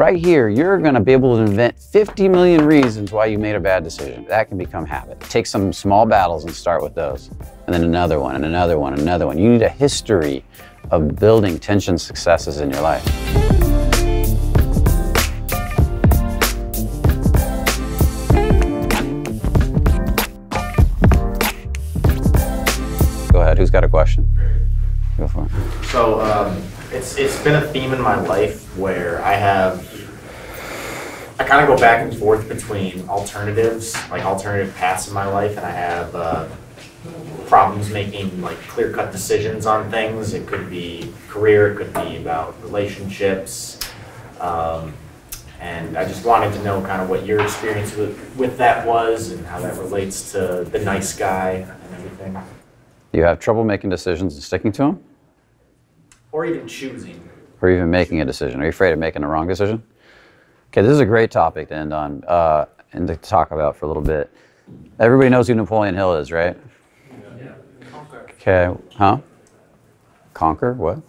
Right here, you're gonna be able to invent 50 million reasons why you made a bad decision. That can become habit. Take some small battles and start with those. And then another one, and another one, another one. You need a history of building tension successes in your life. Go ahead, who's got a question? Go for it. So um, it's it's been a theme in my life where I have I kind of go back and forth between alternatives, like alternative paths in my life, and I have uh, problems making like clear cut decisions on things. It could be career, it could be about relationships. Um, and I just wanted to know kind of what your experience with, with that was and how that relates to the nice guy and everything. You have trouble making decisions and sticking to them? Or even choosing. Or even making a decision? Are you afraid of making the wrong decision? Okay, this is a great topic to end on uh, and to talk about for a little bit. Everybody knows who Napoleon Hill is, right? Yeah. Okay, huh? Conquer? What?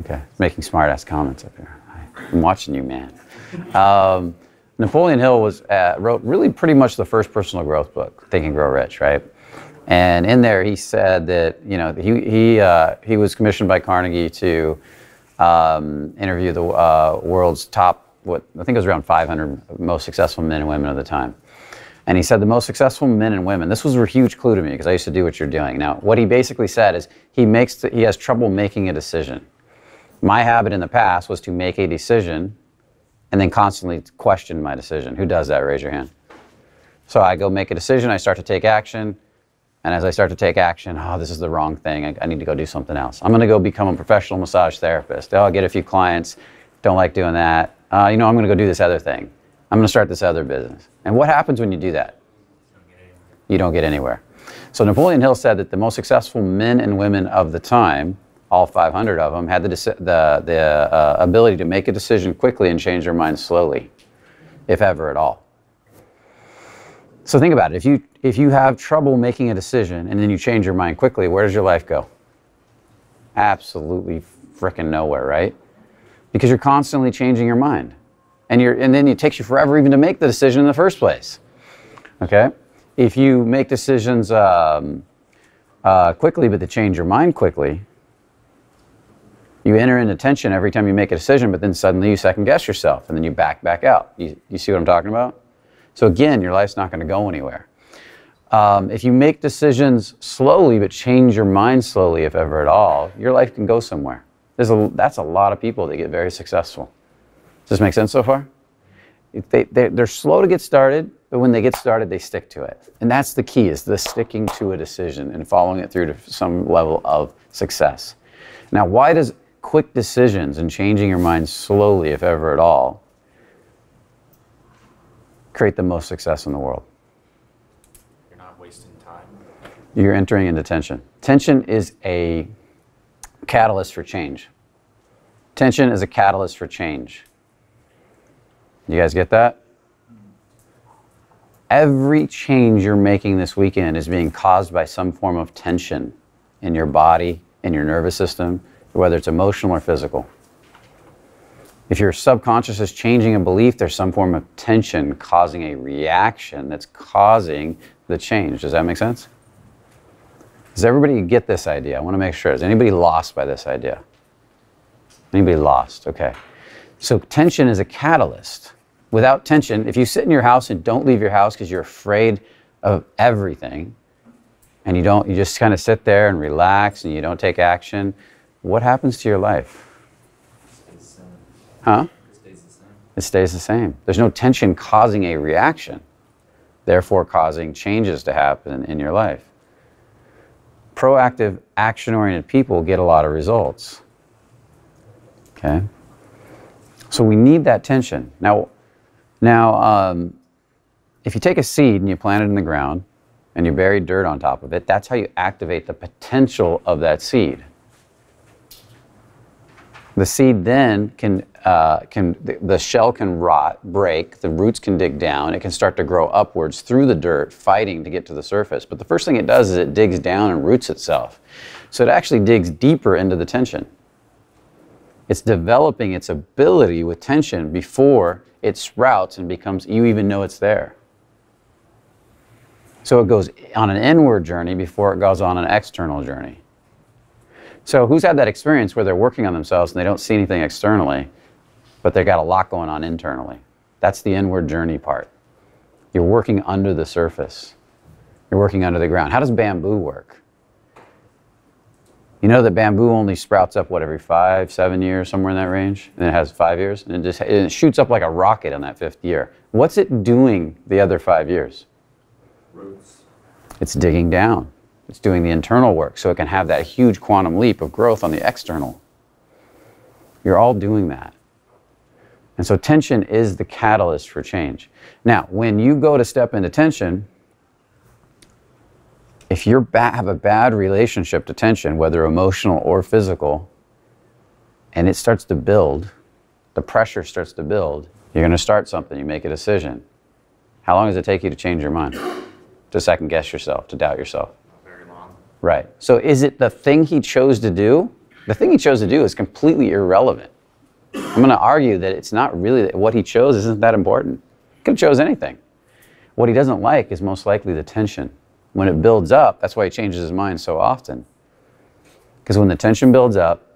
Okay, making smart ass comments up here. I'm watching you, man. Um, Napoleon Hill was uh, wrote really pretty much the first personal growth book, Think and Grow Rich, right? And in there, he said that you know he he uh, he was commissioned by Carnegie to um, interview the uh, world's top what I think it was around 500 most successful men and women of the time. And he said the most successful men and women. This was a huge clue to me because I used to do what you're doing. Now, what he basically said is he makes the, he has trouble making a decision. My habit in the past was to make a decision and then constantly question my decision. Who does that? Raise your hand. So I go make a decision, I start to take action, and as I start to take action, oh, this is the wrong thing. I, I need to go do something else. I'm going to go become a professional massage therapist. Oh, I'll get a few clients. Don't like doing that. Uh, you know, I'm going to go do this other thing. I'm going to start this other business. And what happens when you do that? You don't get anywhere. So Napoleon Hill said that the most successful men and women of the time, all 500 of them, had the, the, the uh, ability to make a decision quickly and change their mind slowly, if ever at all. So think about it. If you if you have trouble making a decision and then you change your mind quickly, where does your life go? Absolutely freaking nowhere, right? Because you're constantly changing your mind. And you're and then it takes you forever even to make the decision in the first place. Okay? If you make decisions um, uh, quickly, but to change your mind quickly, you enter into tension every time you make a decision, but then suddenly you second guess yourself and then you back back out. You, you see what I'm talking about? So again, your life's not going to go anywhere. Um, if you make decisions slowly but change your mind slowly, if ever at all, your life can go somewhere. There's a, that's a lot of people that get very successful. Does this make sense so far? They, they, they're slow to get started, but when they get started, they stick to it. And that's the key, is the sticking to a decision and following it through to some level of success. Now, why does quick decisions and changing your mind slowly, if ever at all, create the most success in the world? You're not wasting time. You're entering into tension. Tension is a catalyst for change. Tension is a catalyst for change. You guys get that? Every change you're making this weekend is being caused by some form of tension in your body, in your nervous system, whether it's emotional or physical. If your subconscious is changing a belief, there's some form of tension causing a reaction that's causing the change. Does that make sense? Does everybody get this idea? I want to make sure. Is anybody lost by this idea? Anybody lost? Okay. So tension is a catalyst. Without tension, if you sit in your house and don't leave your house because you're afraid of everything, and you don't, you just kind of sit there and relax and you don't take action, what happens to your life? Huh? It stays the same. It stays the same. There's no tension causing a reaction, therefore causing changes to happen in your life. Proactive, action-oriented people get a lot of results. Okay? So we need that tension. Now, now um, if you take a seed and you plant it in the ground and you bury dirt on top of it, that's how you activate the potential of that seed. The seed then can, uh, can the, shell can rot, break, the roots can dig down, it can start to grow upwards through the dirt, fighting to get to the surface. But the first thing it does is it digs down and roots itself. So it actually digs deeper into the tension. It's developing its ability with tension before it sprouts and becomes, you even know it's there. So it goes on an inward journey before it goes on an external journey. So who's had that experience where they're working on themselves and they don't see anything externally, but they've got a lot going on internally? That's the inward journey part. You're working under the surface. You're working under the ground. How does bamboo work? You know that bamboo only sprouts up, what, every five, seven years, somewhere in that range? And it has five years? And it just it shoots up like a rocket on that fifth year. What's it doing the other five years? Roots. It's digging down. It's doing the internal work so it can have that huge quantum leap of growth on the external. You're all doing that. And so tension is the catalyst for change. Now, when you go to step into tension, if you have a bad relationship to tension, whether emotional or physical, and it starts to build, the pressure starts to build, you're going to start something, you make a decision. How long does it take you to change your mind? To second guess yourself, to doubt yourself? Right. So is it the thing he chose to do? The thing he chose to do is completely irrelevant. I'm going to argue that it's not really what he chose isn't that important. He could have chose anything. What he doesn't like is most likely the tension when it builds up, that's why he changes his mind so often. Because when the tension builds up,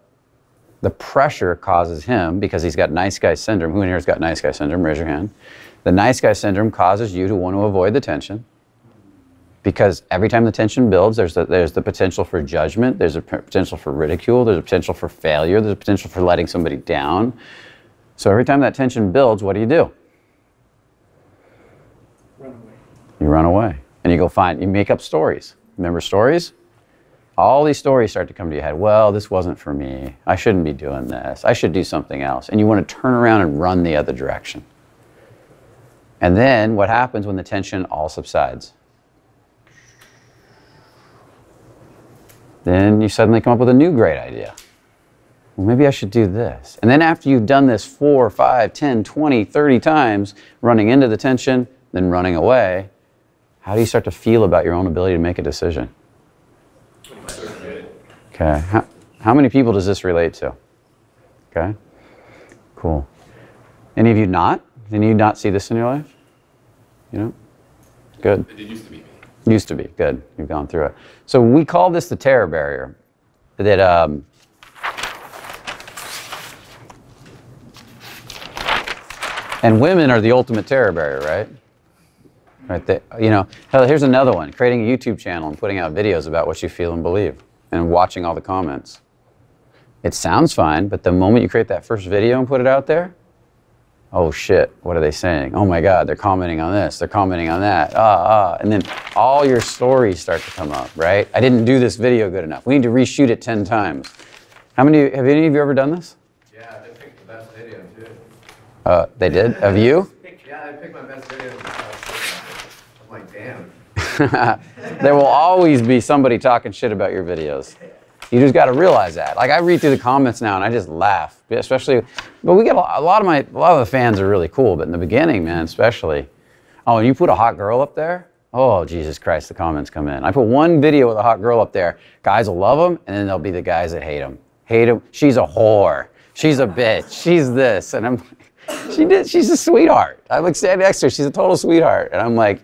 the pressure causes him, because he's got nice guy syndrome. Who in here has got nice guy syndrome? Raise your hand. The nice guy syndrome causes you to want to avoid the tension. Because every time the tension builds, there's the, there's the potential for judgment, there's a potential for ridicule, there's a potential for failure, there's a potential for letting somebody down. So every time that tension builds, what do you do? Run away. You run away and you go find, you make up stories. Remember stories? All these stories start to come to your head. Well, this wasn't for me. I shouldn't be doing this. I should do something else. And you want to turn around and run the other direction. And then what happens when the tension all subsides? Then you suddenly come up with a new great idea. Well, maybe I should do this. And then after you've done this four, five, 10, 20, 30 times, running into the tension, then running away, how do you start to feel about your own ability to make a decision? Okay. How, how many people does this relate to? Okay. Cool. Any of you not? Any of you not see this in your life? You know? Good. It used to be. Used to be. Good. You've gone through it. So we call this the terror barrier. That um, and women are the ultimate terror barrier, right? Right. They, you know, here's another one: creating a YouTube channel and putting out videos about what you feel and believe, and watching all the comments. It sounds fine, but the moment you create that first video and put it out there, oh shit, what are they saying? Oh my God, they're commenting on this, they're commenting on that, ah, ah, and then all your stories start to come up, right? I didn't do this video good enough. We need to reshoot it 10 times. How many, have any of you ever done this? Yeah, they picked the best video too. Uh, they did? Of you? Yeah, they picked my best video. I'm like, damn. there will always be somebody talking shit about your videos. You just got to realize that. Like I read through the comments now and I just laugh, especially. But we get a lot, a lot of my, a lot of the fans are really cool. But in the beginning, man, especially. Oh, and you put a hot girl up there. Oh, Jesus Christ, the comments come in. I put one video with a hot girl up there. Guys will love them, and then there'll be the guys that hate them. Hate them. She's a whore. She's a bitch. She's this, and I'm. She did. She's a sweetheart. I look standing next to her. She's a total sweetheart, and I'm like,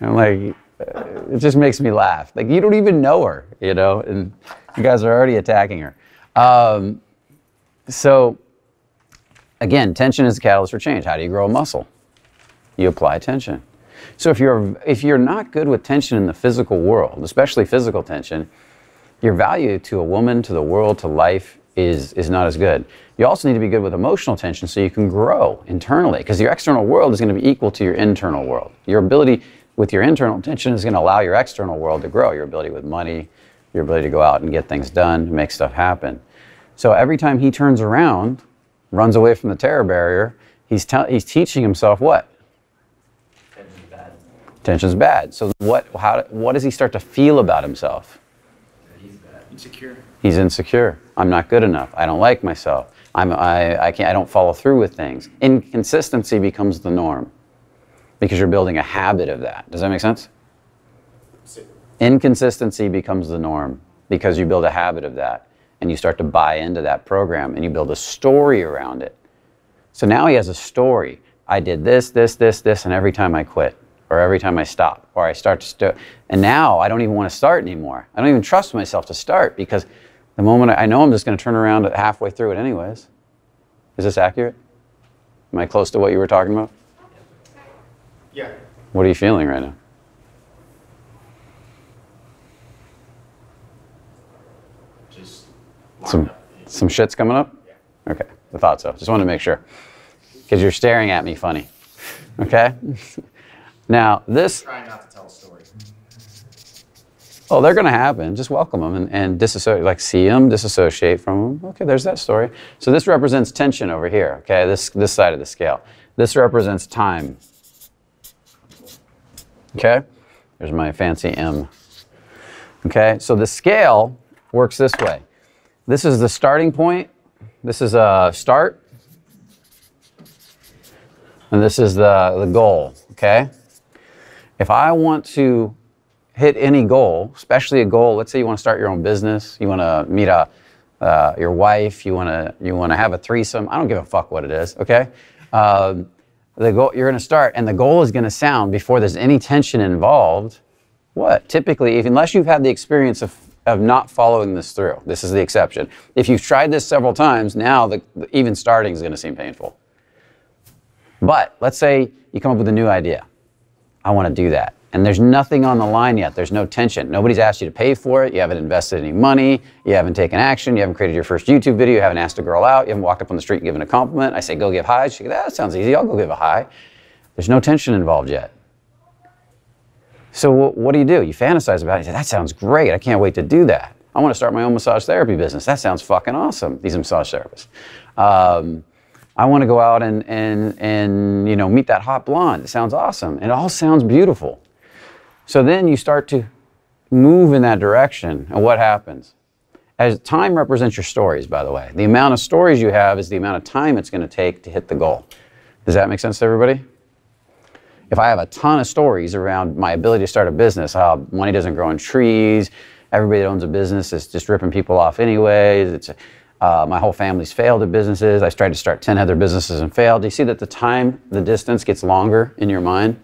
I'm like, it just makes me laugh. Like you don't even know her, you know, and you guys are already attacking her. Um, so again, tension is a catalyst for change. How do you grow a muscle? You apply tension. So if you're if you're not good with tension in the physical world, especially physical tension, your value to a woman, to the world, to life is is not as good. You also need to be good with emotional tension so you can grow internally because your external world is going to be equal to your internal world. Your ability with your internal tension is going to allow your external world to grow. Your ability with money, your ability to go out and get things done, make stuff happen. So every time he turns around, runs away from the terror barrier, he's te- he's teaching himself what? Tension's bad. Tension's bad. So what how what does he start to feel about himself? He's bad. Insecure. He's insecure. I'm not good enough. I don't like myself. I'm, I, I, can't, I don't follow through with things. Inconsistency becomes the norm because you're building a habit of that. Does that make sense? Inconsistency becomes the norm because you build a habit of that. and you start to buy into that program and you build a story around it. So now he has a story. I did this, this, this, this, and every time I quit, or every time I stop, or I start to st- and now I don't even want to start anymore. I don't even trust myself to start because the moment I, I know I'm just going to turn around halfway through it anyways. Is this accurate? Am I close to what you were talking about? Yeah. What are you feeling right now? Just Some up. some shit's coming up? Yeah. Okay, I thought so. Just wanted to make sure. Because you're staring at me funny. Okay? now, this, Trying not to tell a story. oh, they're going to happen. Just welcome them and, and disassociate, like see them, disassociate from them. Okay, there's that story. So this represents tension over here, okay, this, this side of the scale. This represents time. Okay? There's my fancy M. Okay, so the scale works this way. This is the starting point. This is a start. And this is the, the goal, okay? If I want to hit any goal, especially a goal, let's say you want to start your own business, you want to meet a, uh, your wife, you want to you want to have a threesome. I don't give a fuck what it is, okay? Um, the goal you're going to start, and the goal is going to sound before there's any tension involved. What typically, if unless you've had the experience of of not following this through, this is the exception. If you've tried this several times, now the, even starting is going to seem painful. But let's say you come up with a new idea. I want to do that. And there's nothing on the line yet. There's no tension. Nobody's asked you to pay for it. You haven't invested any money. You haven't taken action. You haven't created your first YouTube video. You haven't asked a girl out. You haven't walked up on the street and given a compliment. I say, go give highs. She goes, that sounds easy. I'll go give a high. There's no tension involved yet. So wh- what do you do? You fantasize about it. You say, that sounds great. I can't wait to do that. I want to start my own massage therapy business. That sounds fucking awesome. These massage therapists. Um, I want to go out and, and, and you know meet that hot blonde. It sounds awesome. It all sounds beautiful. So then you start to move in that direction, and what happens? As time represents your stories, by the way. The amount of stories you have is the amount of time it's going to take to hit the goal. Does that make sense to everybody? If I have a ton of stories around my ability to start a business, how money doesn't grow on trees, everybody that owns a business is just ripping people off anyways. It's uh, my whole family's failed at businesses. I tried to start 10 other businesses and failed. Do you see that the time, the distance gets longer in your mind?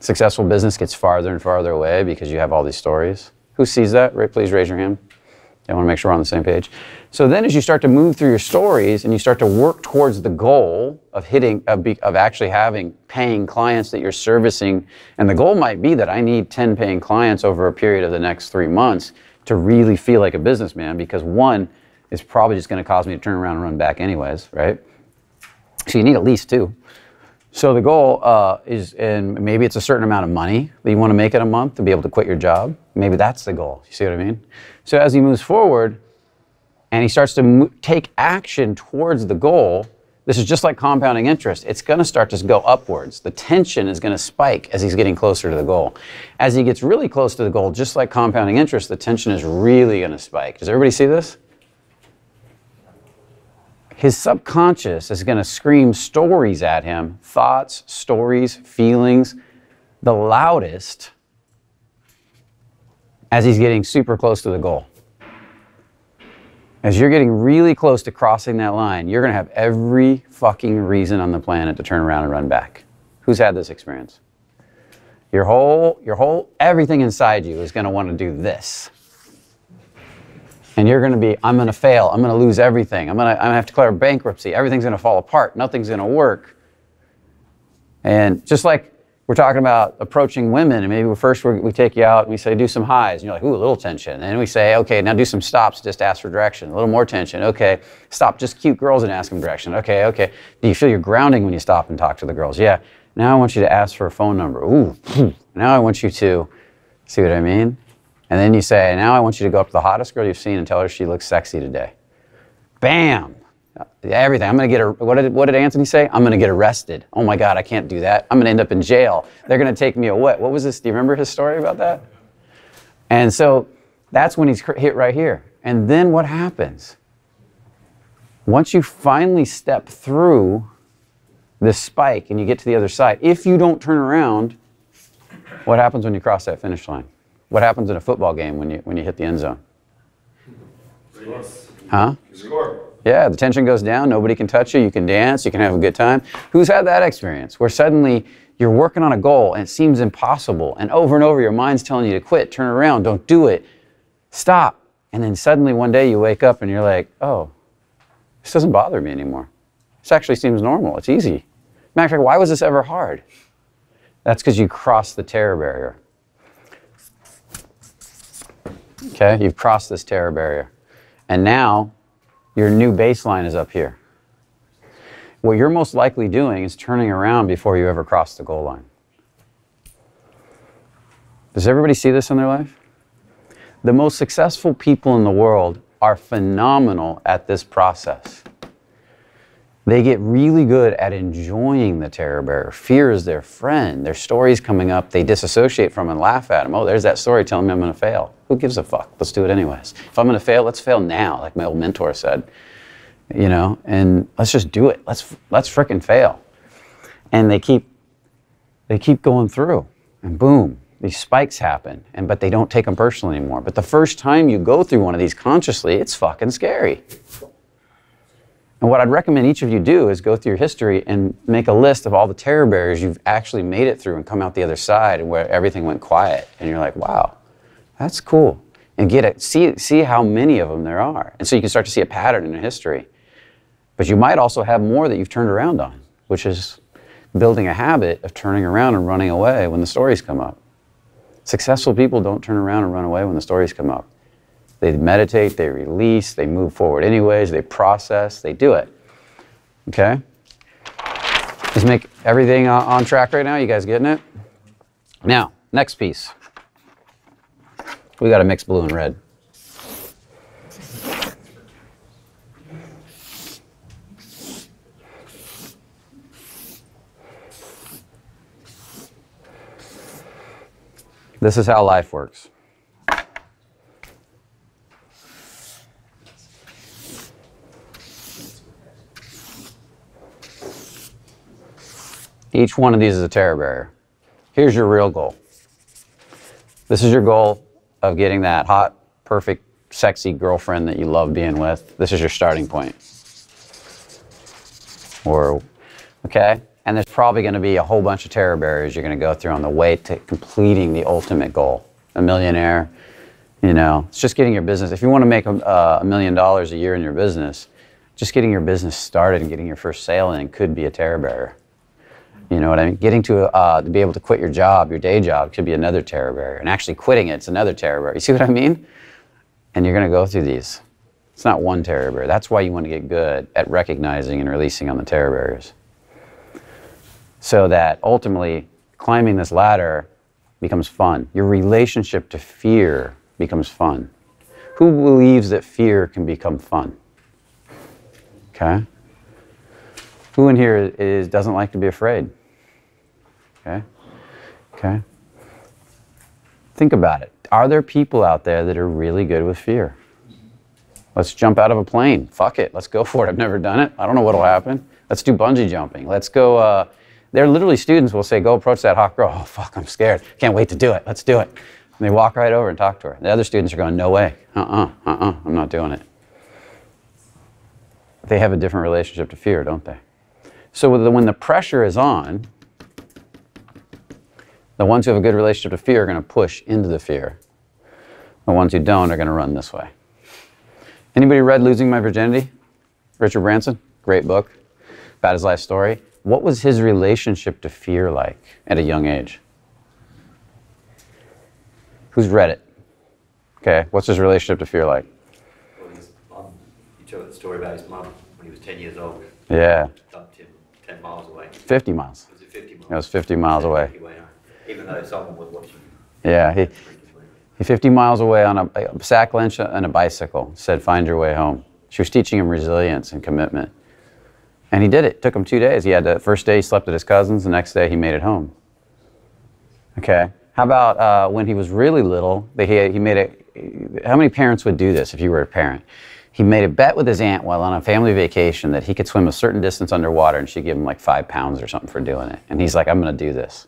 Successful business gets farther and farther away because you have all these stories. Who sees that? Right, please raise your hand. I want to make sure we're on the same page. So then, as you start to move through your stories and you start to work towards the goal of hitting, of, be, of actually having paying clients that you're servicing, and the goal might be that I need 10 paying clients over a period of the next three months to really feel like a businessman because one is probably just going to cause me to turn around and run back, anyways, right? So you need at least two. So the goal uh, is, and maybe it's a certain amount of money that you want to make in a month to be able to quit your job. Maybe that's the goal. You see what I mean? So as he moves forward, and he starts to take action towards the goal, this is just like compounding interest. It's going to start to go upwards. The tension is going to spike as he's getting closer to the goal. As he gets really close to the goal, just like compounding interest, the tension is really going to spike. Does everybody see this? His subconscious is going to scream stories at him thoughts, stories, feelings, the loudest as he's getting super close to the goal. As you're getting really close to crossing that line, you're going to have every fucking reason on the planet to turn around and run back. Who's had this experience? Your whole, your whole, everything inside you is going to want to do this and you're going to be i'm going to fail. I'm going to lose everything. I'm going to, I'm going to have to declare bankruptcy. Everything's going to fall apart. Nothing's going to work. And just like we're talking about approaching women and maybe first we we take you out and we say do some highs. And you're like ooh a little tension. And then we say okay now do some stops just ask for direction. A little more tension. Okay stop just cute girls and ask them direction. Okay okay. Do you feel you're grounding when you stop and talk to the girls? Yeah. Now i want you to ask for a phone number. Ooh hmm. now i want you to see what i mean and then you say, now I want you to go up to the hottest girl you've seen and tell her she looks sexy today. Bam! Everything. I'm going to get her. What did, what did Anthony say? I'm going to get arrested. Oh my God, I can't do that. I'm going to end up in jail. They're going to take me away. What was this? Do you remember his story about that? And so that's when he's hit right here. And then what happens? Once you finally step through this spike and you get to the other side, if you don't turn around, what happens when you cross that finish line? What happens in a football game when you when you hit the end zone? Huh? Score. Yeah, the tension goes down. Nobody can touch you. You can dance. You can have a good time. Who's had that experience where suddenly you're working on a goal and it seems impossible, and over and over your mind's telling you to quit, turn around, don't do it, stop. And then suddenly one day you wake up and you're like, oh, this doesn't bother me anymore. This actually seems normal. It's easy. Matter of fact, why was this ever hard? That's because you crossed the terror barrier. Okay, you've crossed this terror barrier. And now your new baseline is up here. What you're most likely doing is turning around before you ever cross the goal line. Does everybody see this in their life? The most successful people in the world are phenomenal at this process. They get really good at enjoying the terror barrier. Fear is their friend. Their story's coming up, they disassociate from and laugh at them. Oh, there's that story telling me I'm going to fail. Who gives a fuck? Let's do it anyways. If I'm going to fail, let's fail now, like my old mentor said. You know, and let's just do it. Let's let's fricking fail. And they keep they keep going through, and boom, these spikes happen. And but they don't take them personally anymore. But the first time you go through one of these consciously, it's fucking scary. And what I'd recommend each of you do is go through your history and make a list of all the terror barriers you've actually made it through and come out the other side and where everything went quiet. And you're like, wow, that's cool. And get it, see, see how many of them there are. And so you can start to see a pattern in a history. But you might also have more that you've turned around on, which is building a habit of turning around and running away when the stories come up. Successful people don't turn around and run away when the stories come up. They meditate, they release, they move forward anyways, they process, they do it. Okay? Just make everything on track right now. You guys getting it? Now, next piece. We got to mix blue and red. This is how life works. Each one of these is a terror barrier. Here's your real goal. This is your goal of getting that hot, perfect, sexy girlfriend that you love being with. This is your starting point. Or, okay? And there's probably going to be a whole bunch of terror barriers you're going to go through on the way to completing the ultimate goal. A millionaire, you know, it's just getting your business. If you want to make a, uh, a million dollars a year in your business, just getting your business started and getting your first sale in could be a terror barrier. You know what I mean? Getting to, uh, to be able to quit your job, your day job, could be another terror barrier. And actually quitting it's another terror barrier. You see what I mean? And you're going to go through these. It's not one terror barrier. That's why you want to get good at recognizing and releasing on the terror barriers. So that ultimately climbing this ladder becomes fun. Your relationship to fear becomes fun. Who believes that fear can become fun? Okay? Who in here is, doesn't like to be afraid? Okay? Okay? Think about it. Are there people out there that are really good with fear? Let's jump out of a plane. Fuck it. Let's go for it. I've never done it. I don't know what will happen. Let's do bungee jumping. Let's go. Uh, they're literally students will say, go approach that hot girl. Oh, fuck, I'm scared. Can't wait to do it. Let's do it. And they walk right over and talk to her. The other students are going, no way. Uh uh-uh, uh, uh-uh, I'm not doing it. They have a different relationship to fear, don't they? So when the pressure is on, the ones who have a good relationship to fear are going to push into the fear. The ones who don't are going to run this way. Anybody read Losing My Virginity? Richard Branson? Great book about his life story. What was his relationship to fear like at a young age? Who's read it? Okay, what's his relationship to fear like? Well, his mum, he told the story about his mom when he was 10 years old. Yeah, Dumped him 10 miles away. 50 miles. Was it 50 miles? It was 50 miles away. Even though someone was watching. Yeah, he, he 50 miles away on a, a sack lunch and a bicycle. Said, "Find your way home." She was teaching him resilience and commitment, and he did it. it took him two days. He had the first day he slept at his cousin's. The next day he made it home. Okay. How about uh, when he was really little? They, he, he made a. How many parents would do this if you were a parent? He made a bet with his aunt while on a family vacation that he could swim a certain distance underwater, and she'd give him like five pounds or something for doing it. And he's like, "I'm going to do this."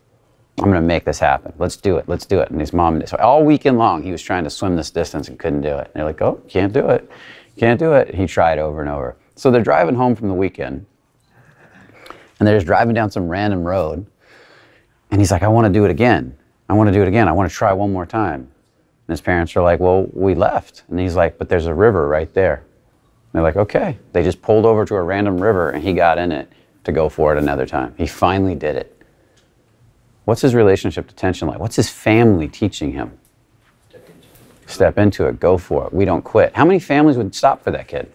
I'm going to make this happen. Let's do it. Let's do it. And his mom, so all weekend long, he was trying to swim this distance and couldn't do it. And they're like, oh, can't do it. Can't do it. He tried over and over. So they're driving home from the weekend, and they're just driving down some random road, and he's like, I want to do it again. I want to do it again. I want to try one more time. And his parents are like, Well, we left. And he's like, But there's a river right there. And they're like, Okay. They just pulled over to a random river, and he got in it to go for it another time. He finally did it. What's his relationship to tension like? What's his family teaching him? Step into it, go for it. We don't quit. How many families would stop for that kid?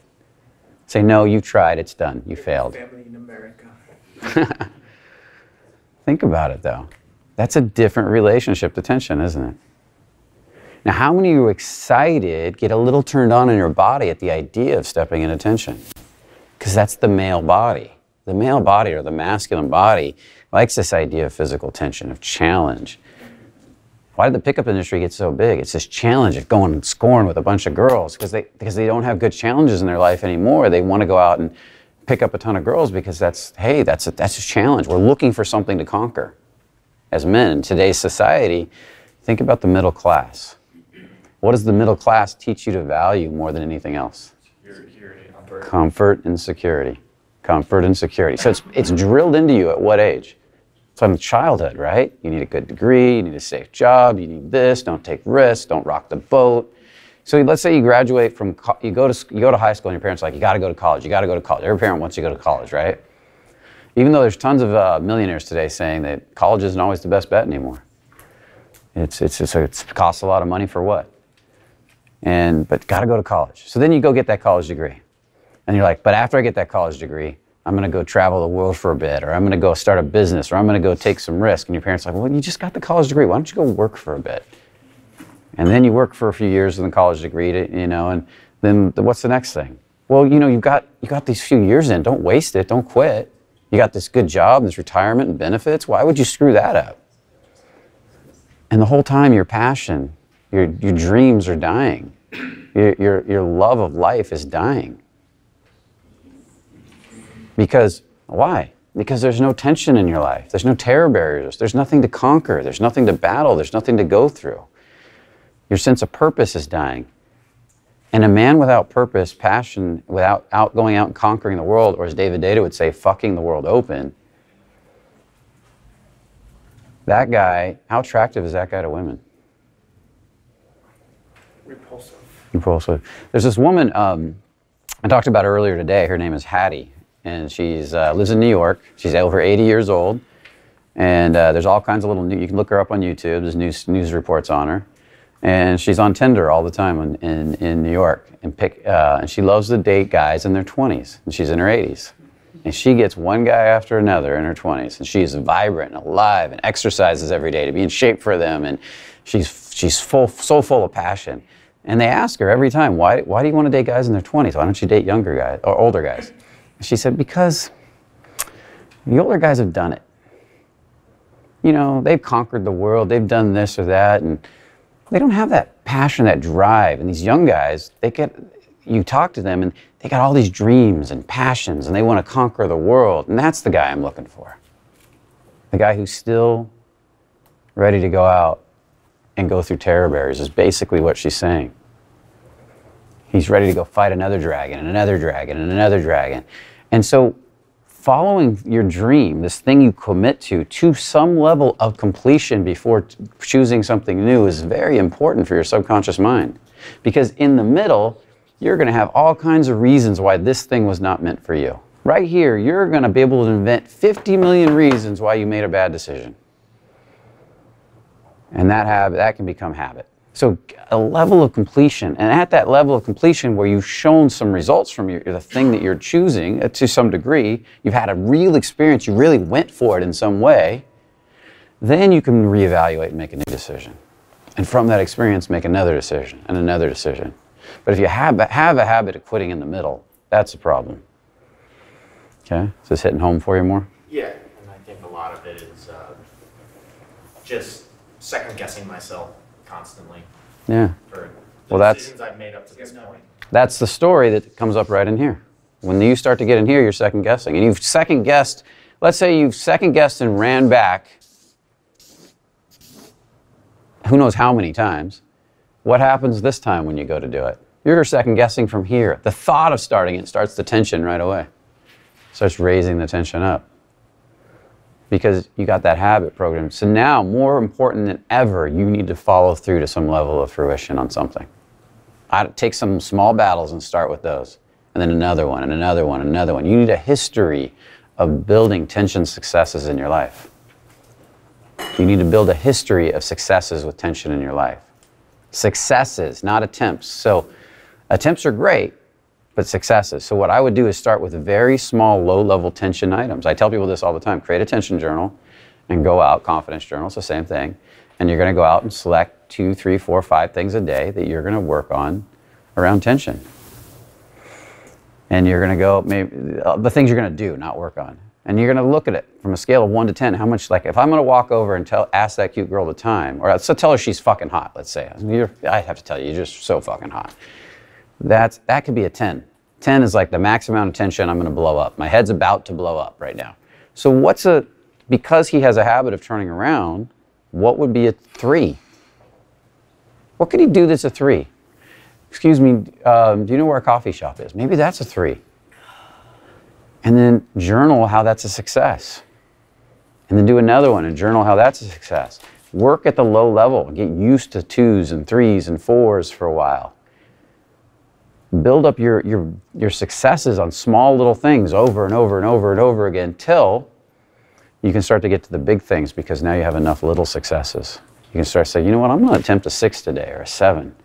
Say, no, you tried, it's done, you failed. Family in America. Think about it though. That's a different relationship to tension, isn't it? Now, how many of you excited, get a little turned on in your body at the idea of stepping into tension? Because that's the male body. The male body or the masculine body likes this idea of physical tension, of challenge. Why did the pickup industry get so big? It's this challenge of going and scoring with a bunch of girls because they because they don't have good challenges in their life anymore. They want to go out and pick up a ton of girls because that's hey, that's a, that's a challenge. We're looking for something to conquer. As men in today's society, think about the middle class. What does the middle class teach you to value more than anything else? Security, comfort. Comfort and security. Comfort and security. So it's, it's drilled into you at what age? From childhood, right? You need a good degree, you need a safe job, you need this, don't take risks, don't rock the boat. So let's say you graduate from, you go to, you go to high school and your parents are like, you gotta go to college, you gotta go to college. Every parent wants you to go to college, right? Even though there's tons of uh, millionaires today saying that college isn't always the best bet anymore. It's, it's, it's, it costs a lot of money for what? And, but gotta go to college. So then you go get that college degree. And you're like, but after I get that college degree, I'm going to go travel the world for a bit, or I'm going to go start a business, or I'm going to go take some risk. And your parents are like, well, you just got the college degree. Why don't you go work for a bit? And then you work for a few years in the college degree, to, you know, and then the, what's the next thing? Well, you know, you got you got these few years in. Don't waste it. Don't quit. You got this good job, this retirement and benefits. Why would you screw that up? And the whole time, your passion, your your dreams are dying. Your your, your love of life is dying. Because why? Because there's no tension in your life. There's no terror barriers. There's nothing to conquer. There's nothing to battle. There's nothing to go through. Your sense of purpose is dying. And a man without purpose, passion, without out going out and conquering the world, or as David Deida would say, fucking the world open, that guy, how attractive is that guy to women? Repulsive. Repulsive. There's this woman um, I talked about earlier today. Her name is Hattie, and she uh, lives in New York. She's over 80 years old, and uh, there's all kinds of little. New, you can look her up on YouTube. There's news news reports on her, and she's on Tinder all the time in in, in New York, and pick. Uh, and she loves to date guys in their 20s, and she's in her 80s. And she gets one guy after another in her 20s, and she's vibrant and alive and exercises every day to be in shape for them, and she's she's full so full of passion. And they ask her every time, why, why do you want to date guys in their 20s? Why don't you date younger guys or older guys? She said, because the older guys have done it. You know, they've conquered the world, they've done this or that, and they don't have that passion, that drive. And these young guys, they get, you talk to them and they got all these dreams and passions and they want to conquer the world. And that's the guy I'm looking for. The guy who's still ready to go out and go through terror barriers is basically what she's saying. He's ready to go fight another dragon and another dragon and another dragon. And so, following your dream, this thing you commit to, to some level of completion before choosing something new is very important for your subconscious mind. Because in the middle, you're going to have all kinds of reasons why this thing was not meant for you. Right here, you're going to be able to invent 50 million reasons why you made a bad decision and that that can become habit so a level of completion and at that level of completion where you've shown some results from your, the thing that you're choosing uh, to some degree you've had a real experience you really went for it in some way then you can reevaluate and make a new decision. And from that experience make another decision and another decision. But if you have, have a habit of quitting in the middle that's a problem. Okay? Is this hitting home for you more? Yeah, and I think a lot of it is uh, just second guessing myself constantly yeah for Well, that's- I've made up to this point. That's the story that comes up right in here. When you start to get in here, you're second guessing. And you've second guessed, let's say you've second guessed and ran back who knows how many times. What happens this time when you go to do it? You're second guessing from here. The thought of starting it starts the tension right away, starts raising the tension up because you got that habit program. So now, more important than ever, you need to follow through to some level of fruition on something. I take some small battles and start with those, and then another one, and another one, another one. You need a history of building tension successes in your life. You need to build a history of successes with tension in your life. Successes, not attempts. So, attempts are great, but successes. So, what I would do is start with very small, low level tension items. I tell people this all the time create a tension journal and go out, confidence journal, it's the same thing. And you're going to go out and select two, three, four, five things a day that you're going to work on around tension. And you're going to go, maybe uh, the things you're going to do, not work on. And you're going to look at it from a scale of one to 10. How much, like, if I'm going to walk over and tell, ask that cute girl the time, or so tell her she's fucking hot, let's say. You're, I have to tell you, you're just so fucking hot. That's, that could be a 10. 10 is like the max amount of tension I'm going to blow up. My head's about to blow up right now. So, what's a, because he has a habit of turning around, what would be a 3? What could he do that's a 3? Excuse me, um, do you know where a coffee shop is? Maybe that's a 3 and then journal how that's a success. And then do another one and journal how that's a success. Work at the low level, get used to twos and threes and fours for a while. Build up your, your, your successes on small little things over and over and over and over again till you can start to get to the big things because now you have enough little successes. You can start saying, you know what, I'm going to attempt a six today or a seven.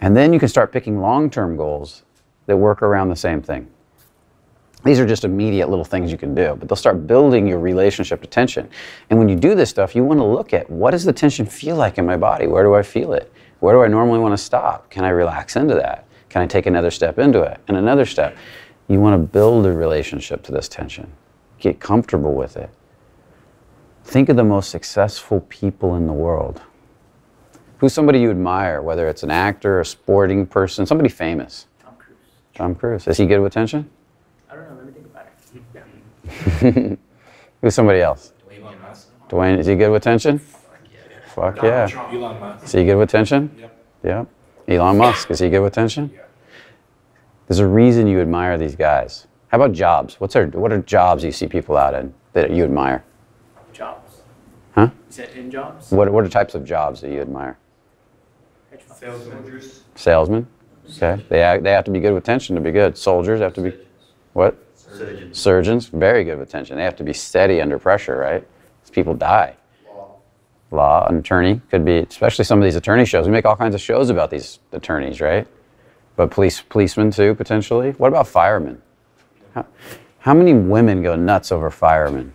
And then you can start picking long term goals that work around the same thing. These are just immediate little things you can do, but they'll start building your relationship to tension. And when you do this stuff, you want to look at what does the tension feel like in my body? Where do I feel it? Where do I normally want to stop? Can I relax into that? Can I take another step into it and another step? You want to build a relationship to this tension. Get comfortable with it. Think of the most successful people in the world. Who's somebody you admire, whether it's an actor, a sporting person, somebody famous? Tom Cruise. Tom Cruise. Is he good with tension? I don't know. Let me think about it. Who's somebody else? Elon Musk. Dwayne, is he good with tension? Fuck Donald yeah. Trump. Elon Musk. Is he good with tension? Yep. Yeah. Elon Musk, is he good with tension? Yeah. There's a reason you admire these guys. How about jobs? What's our, what are jobs you see people out in that you admire? Jobs. Huh? Is that in jobs? What, what are types of jobs that you admire? Salesman. Salesmen? Okay. They, they have to be good with tension to be good. Soldiers have to be, what? Surgeons. Surgeons, very good with tension. They have to be steady under pressure, right? 'Cause people die. Law, an attorney could be, especially some of these attorney shows. We make all kinds of shows about these attorneys, right? But police, policemen too, potentially. What about firemen? How, how many women go nuts over firemen?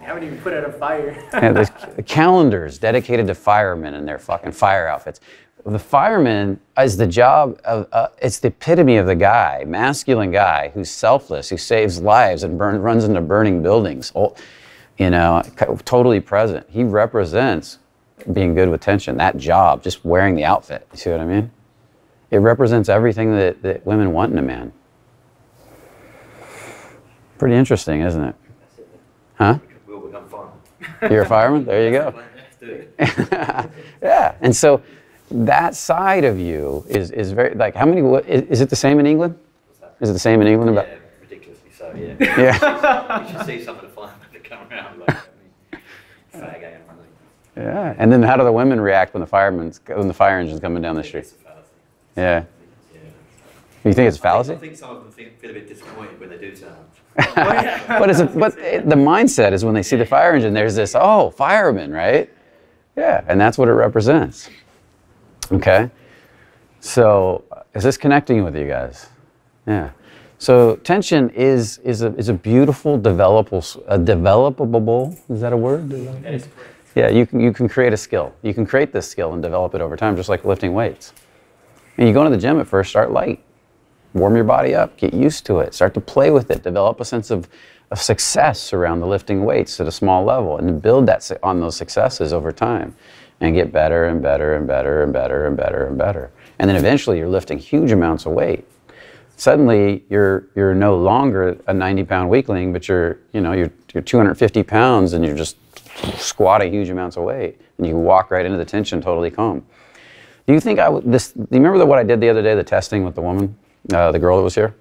I haven't even put out a fire. Yeah, there's calendars dedicated to firemen and their fucking fire outfits. The fireman is the job of, uh, it's the epitome of the guy, masculine guy who's selfless, who saves lives and burn, runs into burning buildings. Oh, You know, totally present. He represents being good with tension, that job, just wearing the outfit. You see what I mean? It represents everything that, that women want in a man. Pretty interesting, isn't it? Huh? We'll become fun. You're a fireman? There you go. Let's do it. yeah. And so that side of you is, is very, like, how many, what, is, is it the same in England? Is it the same in England? About, Yeah, ridiculously so, yeah. yeah. You should see some of the fun that come around like, I mean, fag AM, I think. Yeah. And then how do the women react when the firemen's, when the fire engine's coming down the street? It's a fallacy. Yeah. Yeah. You think it's a fallacy? I think, I think some of them think, feel a bit disappointed when they do turn up. but it's a, but it, the mindset is when they see the fire engine, there's this, oh, fireman, right? Yeah, and that's what it represents. Okay? So, is this connecting with you guys? Yeah. So, tension is, is, a, is a beautiful, developable, a developable, is that a word? that is correct. Yeah, you can, you can create a skill. You can create this skill and develop it over time, just like lifting weights. And you go to the gym at first, start light. Warm your body up, get used to it, start to play with it, develop a sense of, of success around the lifting weights at a small level, and build that on those successes over time and get better and better and better and better and better and better. And then eventually you're lifting huge amounts of weight. Suddenly you're, you're no longer a 90 pound weakling, but you're, you know, you're, you're 250 pounds and you're just squatting huge amounts of weight and you walk right into the tension totally calm. Do you think I would, this, do you remember the, what I did the other day, the testing with the woman, uh, the girl that was here?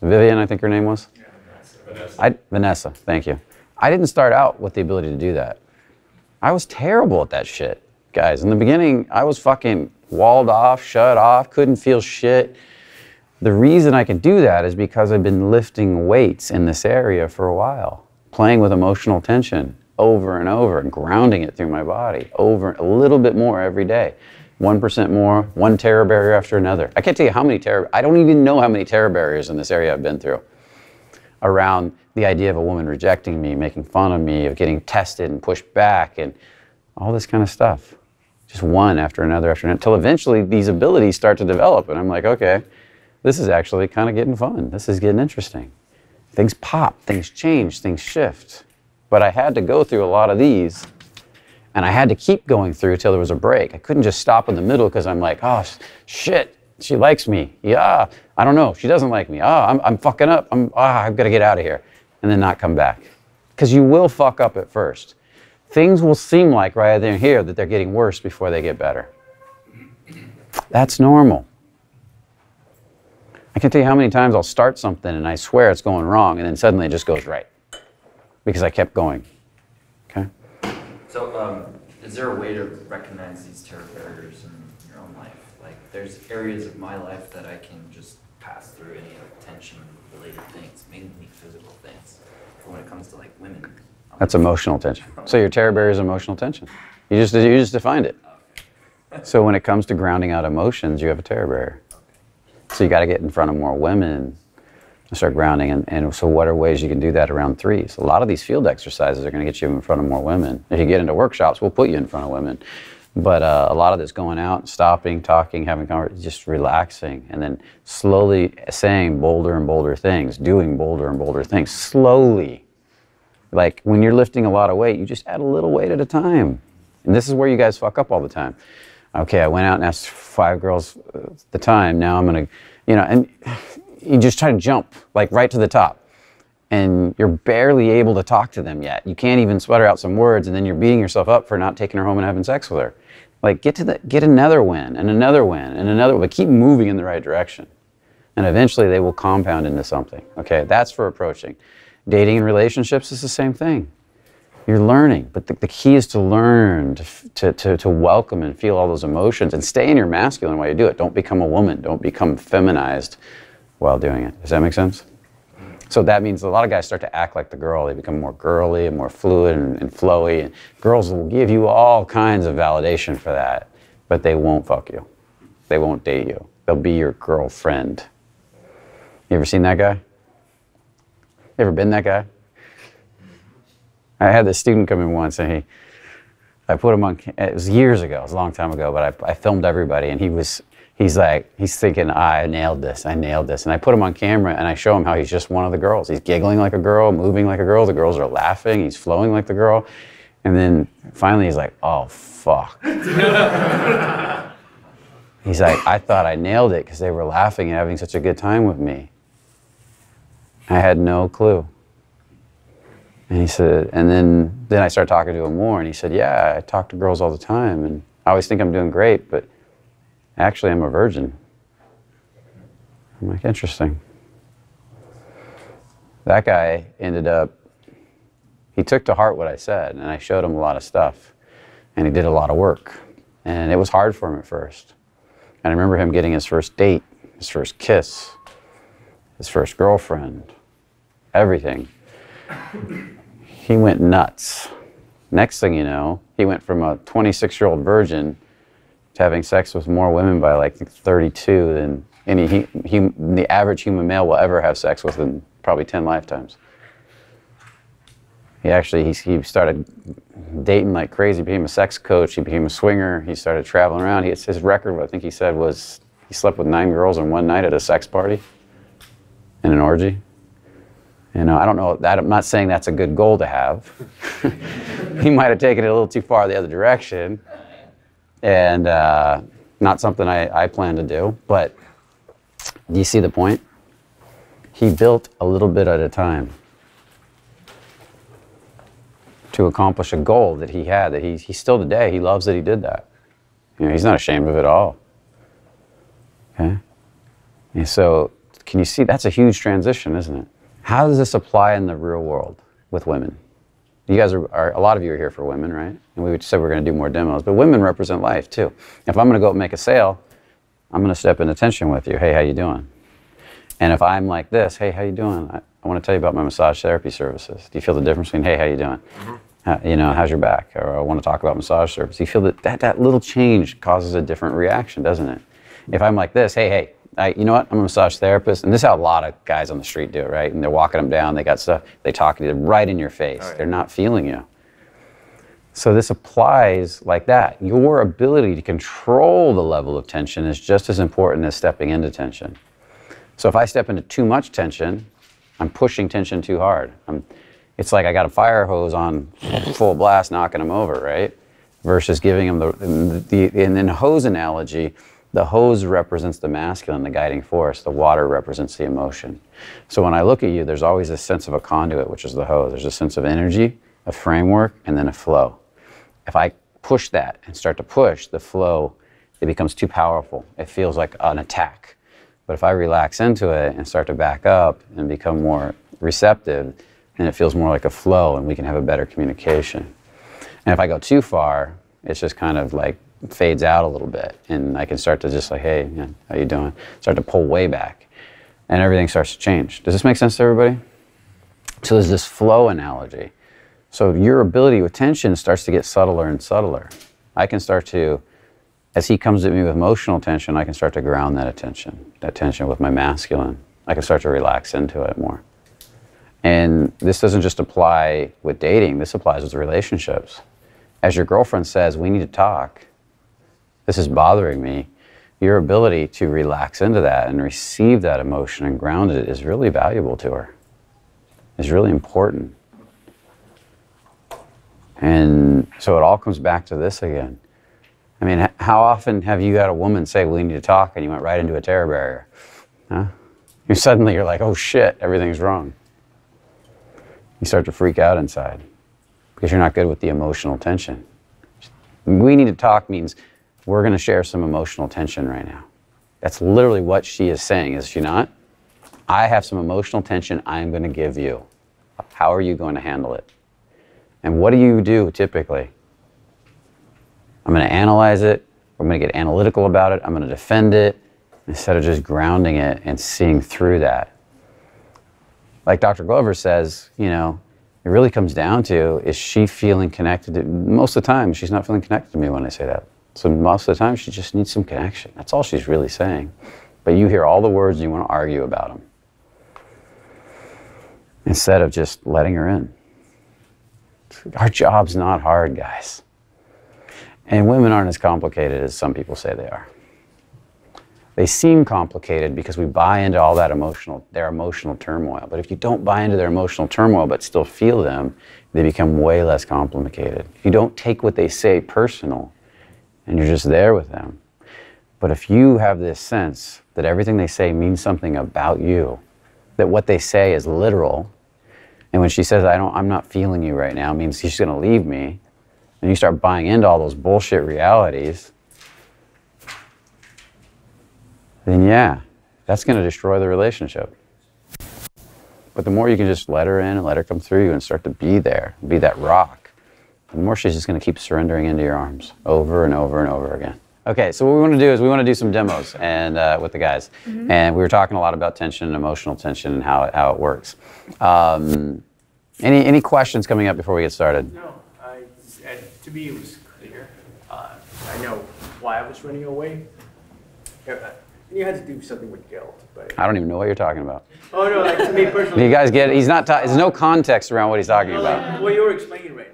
Vivian, I think her name was? I, Vanessa, thank you. I didn't start out with the ability to do that. I was terrible at that shit, guys. In the beginning, I was fucking walled off, shut off, couldn't feel shit. The reason I can do that is because I've been lifting weights in this area for a while, playing with emotional tension over and over and grounding it through my body over a little bit more every day. 1% more, one terror barrier after another. I can't tell you how many terror, I don't even know how many terror barriers in this area I've been through around the idea of a woman rejecting me, making fun of me, of getting tested and pushed back, and all this kind of stuff. Just one after another after another, until eventually these abilities start to develop. And I'm like, okay, this is actually kind of getting fun. This is getting interesting. Things pop, things change, things shift. But I had to go through a lot of these, and I had to keep going through till there was a break. I couldn't just stop in the middle because I'm like, oh, shit, she likes me. Yeah, I don't know. She doesn't like me. Ah, I'm, I'm fucking up. I'm, ah, I've got to get out of here. And then not come back. Because you will fuck up at first. Things will seem like right there and here that they're getting worse before they get better. That's normal. I can tell you how many times I'll start something and I swear it's going wrong, and then suddenly it just goes right because I kept going. Okay? So, um, is there a way to recognize these terror barriers in your own life? Like, there's areas of my life that I can just pass through any like, tension-related things, mainly physical things. But when it comes to like women, I'm That's emotional tension. So your terror barrier is emotional tension. You just you just defined it. So when it comes to grounding out emotions, you have a terror barrier. So you got to get in front of more women start grounding. And, and so what are ways you can do that around threes? A lot of these field exercises are going to get you in front of more women. If you get into workshops, we'll put you in front of women. But uh, a lot of this going out, stopping, talking, having conversations, just relaxing, and then slowly saying bolder and bolder things, doing bolder and bolder things, slowly. Like when you're lifting a lot of weight, you just add a little weight at a time. And this is where you guys fuck up all the time. Okay, I went out and asked five girls uh, the time. Now I'm gonna, you know, and you just try to jump like right to the top. And you're barely able to talk to them yet. You can't even sputter out some words, and then you're beating yourself up for not taking her home and having sex with her. Like get to the get another win and another win and another, but keep moving in the right direction. And eventually they will compound into something. Okay, that's for approaching. Dating and relationships is the same thing. You're learning, but the, the key is to learn, to, to, to, to welcome and feel all those emotions and stay in your masculine while you do it. Don't become a woman. Don't become feminized while doing it. Does that make sense? So that means a lot of guys start to act like the girl. They become more girly and more fluid and, and flowy. And girls will give you all kinds of validation for that, but they won't fuck you. They won't date you. They'll be your girlfriend. You ever seen that guy? You ever been that guy? I had this student come in once, and he, I put him on. It was years ago. It was a long time ago, but I, I filmed everybody, and he was. He's like, he's thinking, ah, I nailed this. I nailed this. And I put him on camera, and I show him how he's just one of the girls. He's giggling like a girl, moving like a girl. The girls are laughing. He's flowing like the girl, and then finally he's like, oh fuck. he's like, I thought I nailed it because they were laughing and having such a good time with me. I had no clue. And he said, and then then I started talking to him more, and he said, yeah, I talk to girls all the time, and I always think I'm doing great, but actually I'm a virgin. I'm like, interesting. That guy ended up, he took to heart what I said, and I showed him a lot of stuff, and he did a lot of work, and it was hard for him at first. And I remember him getting his first date, his first kiss, his first girlfriend, everything he went nuts. Next thing you know, he went from a 26 year old virgin to having sex with more women by like 32 than any he, he, the average human male will ever have sex with in probably 10 lifetimes. He actually he, he started dating like crazy. Became a sex coach. He became a swinger. He started traveling around. He, his record, I think he said, was he slept with nine girls in one night at a sex party, in an orgy. You know, I don't know that. I'm not saying that's a good goal to have. he might have taken it a little too far the other direction, and uh, not something I, I plan to do. But do you see the point? He built a little bit at a time to accomplish a goal that he had. That he, he still today he loves that he did that. You know, he's not ashamed of it at all. Okay? And so, can you see that's a huge transition, isn't it? How does this apply in the real world with women? You guys are, are a lot of you are here for women, right? And we said we're going to do more demos, but women represent life too. If I'm going to go make a sale, I'm going to step into tension with you. Hey, how you doing? And if I'm like this, hey, how you doing? I, I want to tell you about my massage therapy services. Do you feel the difference between hey, how you doing? Mm-hmm. How- you know, how's your back? Or I want to talk about massage service. You feel that, that that little change causes a different reaction, doesn't it? If I'm like this, hey, hey, I, you know what? I'm a massage therapist, and this is how a lot of guys on the street do it, right? And they're walking them down. They got stuff. They talk to you right in your face. Yeah. They're not feeling you. So this applies like that. Your ability to control the level of tension is just as important as stepping into tension. So if I step into too much tension, I'm pushing tension too hard. I'm, it's like I got a fire hose on full blast, knocking them over, right? Versus giving them the, the in the hose analogy, the hose represents the masculine, the guiding force. The water represents the emotion. So when I look at you, there's always a sense of a conduit, which is the hose. There's a sense of energy, a framework, and then a flow. If I push that and start to push the flow, it becomes too powerful. It feels like an attack. But if I relax into it and start to back up and become more receptive, then it feels more like a flow and we can have a better communication. And if I go too far, it's just kind of like fades out a little bit and I can start to just like, hey, how you doing? Start to pull way back and everything starts to change. Does this make sense to everybody? So there's this flow analogy. So your ability with tension starts to get subtler and subtler. I can start to, as he comes at me with emotional tension, I can start to ground that attention, that tension with my masculine. I can start to relax into it more. And this doesn't just apply with dating, this applies with relationships. As your girlfriend says, we need to talk. This is bothering me. Your ability to relax into that and receive that emotion and ground it is really valuable to her, is really important. And so it all comes back to this again. I mean, how often have you had a woman say, "We need to talk," and you went right into a terror barrier? Huh? You suddenly you're like, "Oh shit, everything's wrong." You start to freak out inside because you're not good with the emotional tension. We need to talk means we're going to share some emotional tension right now. That's literally what she is saying, is she not? I have some emotional tension I'm going to give you. How are you going to handle it? And what do you do typically? I'm going to analyze it. I'm going to get analytical about it. I'm going to defend it instead of just grounding it and seeing through that. Like Dr. Glover says, you know, it really comes down to is she feeling connected? To, most of the time, she's not feeling connected to me when I say that. So most of the time, she just needs some connection. That's all she's really saying. But you hear all the words and you want to argue about them instead of just letting her in. Our job's not hard, guys. And women aren't as complicated as some people say they are. They seem complicated because we buy into all that emotional, their emotional turmoil. But if you don't buy into their emotional turmoil but still feel them, they become way less complicated. If you don't take what they say personal and you're just there with them. But if you have this sense that everything they say means something about you, that what they say is literal, and when she says, I don't, I'm not feeling you right now, means she's going to leave me, and you start buying into all those bullshit realities, then yeah, that's going to destroy the relationship. But the more you can just let her in and let her come through you and start to be there, be that rock, the more she's just going to keep surrendering into your arms over and over and over again. Okay, so what we want to do is we want to do some demos and uh, with the guys, and we were talking a lot about tension and emotional tension and how it, how it works. Um, any any questions coming up before we get started? No, I, to me, it was clear. Uh, I know why I was running away. Yeah, uh, You had to do something with guilt, but. I don't even know what you're talking about. Oh, no, like to me personally. You guys get it? He's not. Ta- there's no context around what he's talking No, about. like, what you were explaining right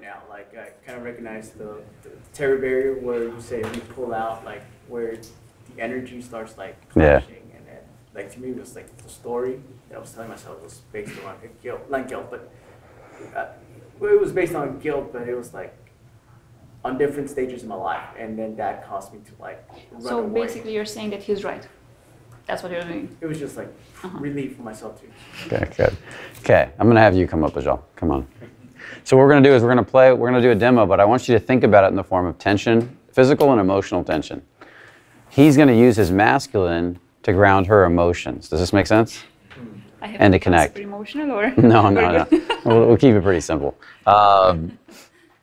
now, like I kind of recognize the, the terror barrier where you say when you pull out, like where the energy starts like Yeah. clashing, and then like to me it was like the story that I was telling myself was based on guilt, not guilt, but uh, well, it was based on guilt, but it was like on different stages of my life, and then that caused me to like run So away. basically, you're saying that he's right. That's what you're doing. it was just like Uh-huh. relief for myself too. Okay, good. Okay, I'm gonna have you come up, Ajal. Come on. So what we're gonna do is we're gonna play. We're gonna do a demo, but I want you to think about it in the form of tension physical and emotional tension. He's going to use his masculine to ground her emotions. Does this make sense? I have And to connect. emotional or No, no, no. we'll, we'll keep it pretty simple. Um,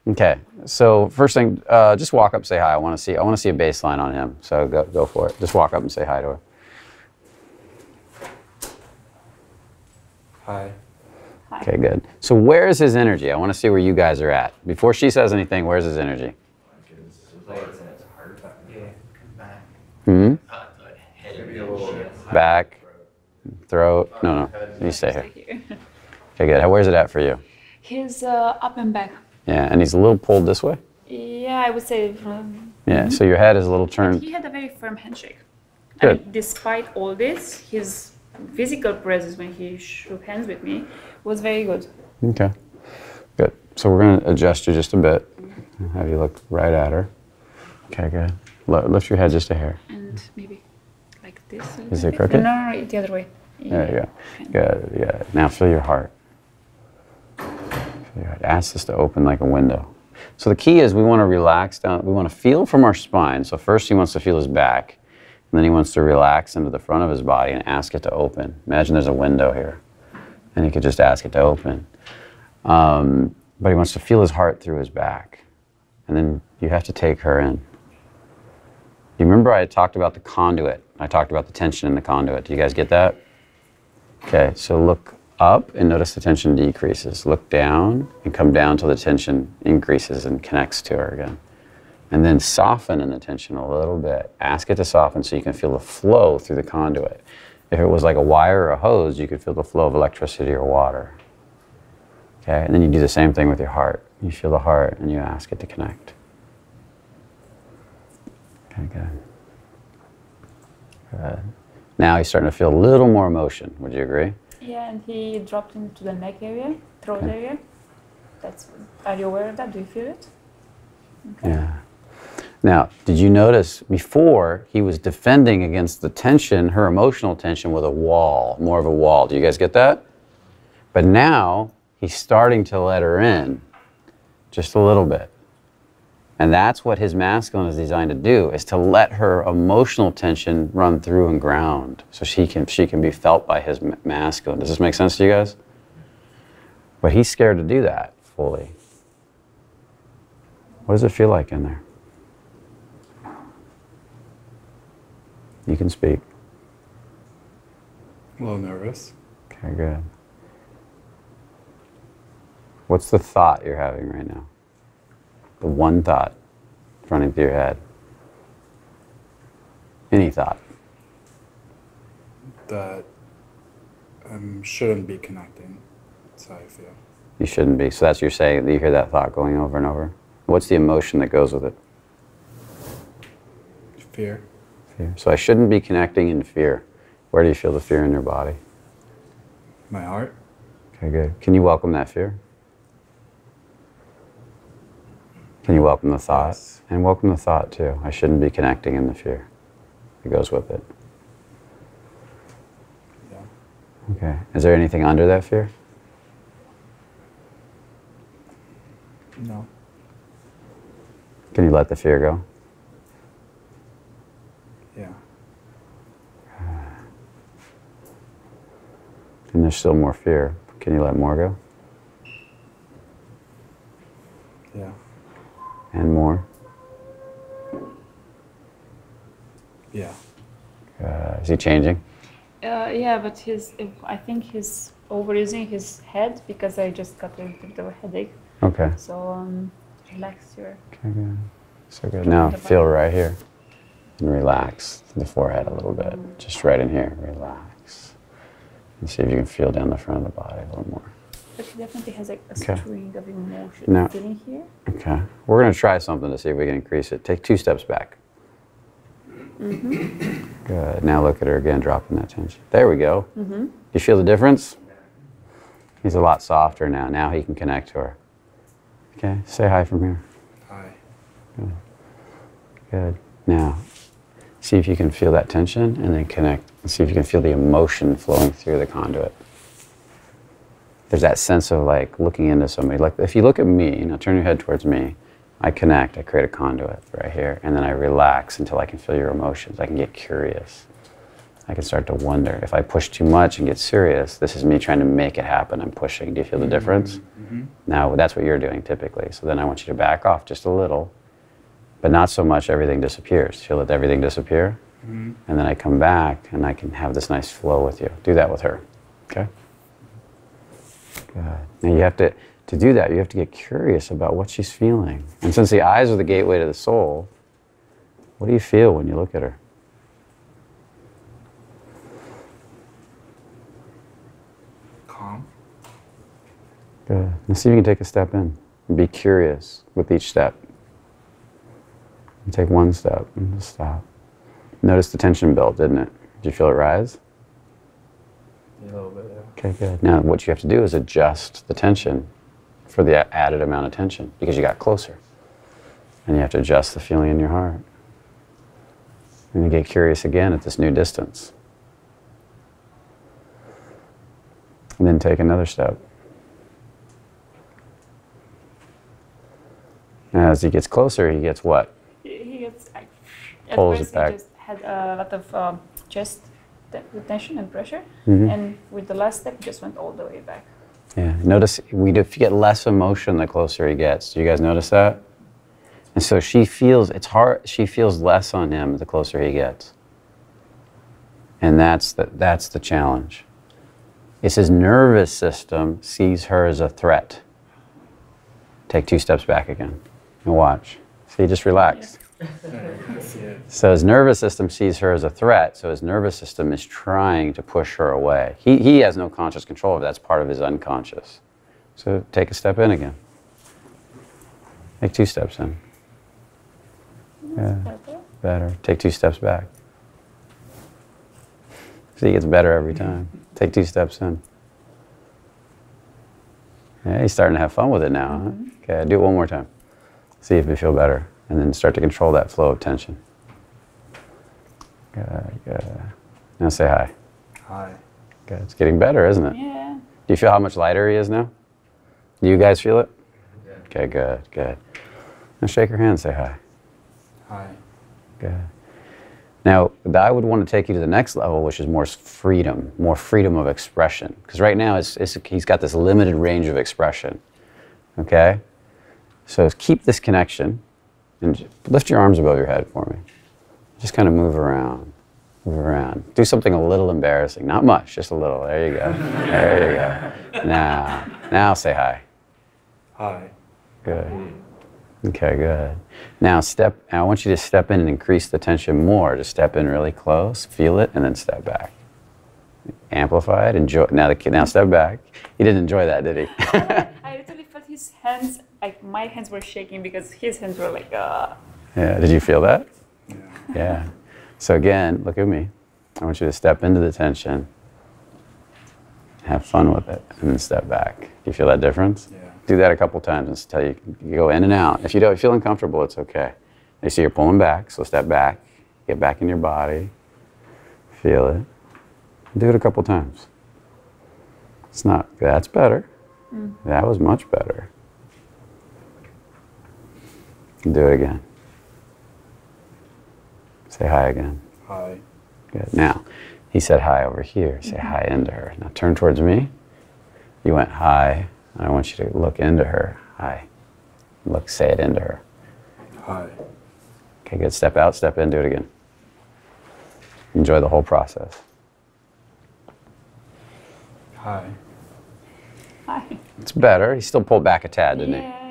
okay. So first thing, uh, just walk up, say hi. I want to see. I want to see a baseline on him. So go, go for it. Just walk up and say hi to her. Hi. Hi. Okay, good. So where's his energy? I want to see where you guys are at. Before she says anything, where's his energy? Like it's in its heart. Yeah, come back. Hmm. Head Maybe a little Back, throat. No, no. You stay here. Okay, good. Where's it at for you? He's uh, up and back. Yeah, and he's a little pulled this way. Yeah, I would say. Um, Yeah. So your head is a little turned. he had a very firm handshake. I mean, despite all this, his physical presence when he shook hands with me was very good. Okay. Good. So we're going to adjust you just a bit. Have you look right at her. Okay, good. Li- Lift your head just a hair. And maybe like this. a Is it bit. crooked? No, no, no, the other way. There you go. Good. Yeah. Now feel your heart. Feel your heart. Ask this to open like a window. So the key is we want to relax down. We want to feel from our spine. So first he wants to feel his back, and then he wants to relax into the front of his body and ask it to open. Imagine there's a window here, and he could just ask it to open. Um, but he wants to feel his heart through his back, and then you have to take her in. You remember I talked about the conduit. I talked about the tension in the conduit. Do you guys get that? Okay, so look up and notice the tension decreases. Look down and come down till the tension increases and connects to her again. And then soften in the tension a little bit. Ask it to soften so you can feel the flow through the conduit. If it was like a wire or a hose, you could feel the flow of electricity or water. Okay, and then you do the same thing with your heart. You feel the heart and you ask it to connect. Okay, good. Good. Now he's starting to feel a little more emotion. Would you agree? Yeah, and he dropped into the neck area, throat Okay. area. That's. Are you aware of that? Do you feel it? Okay. Yeah. Now, did you notice before he was defending against the tension, her emotional tension, with a wall, more of a wall? Do you guys get that? But now he's starting to let her in just a little bit. And that's what his masculine is designed to do, is to let her emotional tension run through and ground so she can, she can be felt by his masculine. Does this make sense to you guys? But he's scared to do that fully. What does it feel like in there? You can speak. A little nervous. Okay, good. What's the thought you're having right now? The one thought running through your head. Any thought. That um, shouldn't be connecting. That's how I feel. You shouldn't be. So that's you're saying you hear that thought going over and over. What's the emotion that goes with it? Fear. Fear. So I shouldn't be connecting in fear. Where do you feel the fear in your body? My heart. Okay, good. Can you welcome that fear? Can you welcome the thought? Yes. And welcome the thought too. I shouldn't be connecting in the fear. It goes with it. Yeah. Okay. Is there anything under that fear? No. Can you let the fear go? Yeah. And there's still more fear. Can you let more go? Yeah. And more? Yeah. Uh, is he changing? Uh, yeah, but he's. If, I think he's overusing his head because I just got a little bit of a headache. Okay. So um, relax your. Okay, good. So good. Now feel right here. And relax the forehead a little bit. Just right in here. Relax. And see if you can feel down the front of the body a little more. But he definitely has like a Okay. string of emotion Now- feeling here. Okay. We're going to try something to see if we can increase it. Take two steps back. Good. Now look at her again, dropping that tension. There we go. Mm-hmm. You feel the difference? He's a lot softer now. Now he can connect to her. Okay. Say hi from here. Hi. Good. Now, see if you can feel that tension and then connect. And see if you can feel the emotion flowing through the conduit. There's that sense of like looking into somebody. Like if you look at me, now turn your head towards me, I connect, I create a conduit right here, and then I relax until I can feel your emotions. I can get curious. I can start to wonder. If I push too much and get serious, this is me trying to make it happen. I'm pushing. Do you feel the mm-hmm. difference? Mm-hmm. Now, that's what you're doing typically. So then I want you to back off just a little, but not so much everything disappears. She'll let everything disappear? Mm-hmm. And then I come back and I can have this nice flow with you. Do that with her. Okay? Good. Now you have to, to do that, you have to get curious about what she's feeling. And since the eyes are the gateway to the soul, what do you feel when you look at her? Calm. Good. Now see if you can take a step in and be curious with each step. And take one step and just stop. Notice the tension build, didn't it? Did you feel it rise? A little bit, yeah. Okay, good. Now what you have to do is adjust the tension for the added amount of tension because you got closer. And you have to adjust the feeling in your heart. And you get curious again at this new distance. And then take another step. As he gets closer, he gets what? He he gets like, at Pulls it first back. he just had a lot of um, chest te- tension and pressure, Mhm. and with the last step, he just went all the way back. Yeah. Notice we do get less emotion the closer he gets. Do you guys notice that? And so she feels it's hard. She feels less on him the closer he gets. And that's the that's the challenge. It's his nervous system sees her as a threat. Take two steps back again, and watch. See, just relax. It. So his nervous system sees her as a threat, so his nervous system is trying to push her away. He, he has no conscious control of it, that's part of his unconscious. So take a step in again. Take two steps in. Yeah, Better. better. Take two steps back. See, it gets better every mm-hmm. time. Take two steps in. Yeah, he's starting to have fun with it now. Huh? Okay, do it one more time. See if you feel better. And then start to control that flow of tension. Good, good. Now say hi. Hi. Good. It's getting better, isn't it? Yeah. Do you feel how much lighter he is now? Do you guys feel it? Yeah. Okay, good, good. Now shake her hand, say hi. Hi. Good. Now, I would want to take you to the next level, which is more freedom, more freedom of expression. Because right now, it's, it's, he's got this limited range of expression. Okay? So keep this connection and lift your arms above your head for me. Just kind of move around, move around. Do something a little embarrassing. Not much, just a little. There you go. There you go. Now, now say hi. Hi. Good. Hmm. Okay, good. Now step. Now I want you to step in and increase the tension more. Just step in really close, feel it, and then step back. Amplify it. Enjoy. Now the kid. Now step back. He didn't enjoy that, did he? I literally felt his hands, like my hands were shaking because his hands were like, uh. yeah. Did you feel that? Yeah. Yeah. So again, look at me. I want you to step into the tension. Have fun with it, and then step back. Do you feel that difference? Yeah. Do that a couple times until you, you go in and out. If you don't feel uncomfortable, it's okay. You see you're pulling back, so step back, get back in your body, feel it. Do it a couple times. It's not, that's better. That was much better. Do it again. Say hi again. Hi. Good. Now, he said hi over here. Say mm-hmm. hi into her. Now turn towards me. You went hi, and I want you to look into her. Hi. Look, say it into her. Hi. Okay, good. Step out, step in, do it again. Enjoy the whole process. Hi. Hi. It's better. He still pulled back a tad, didn't he?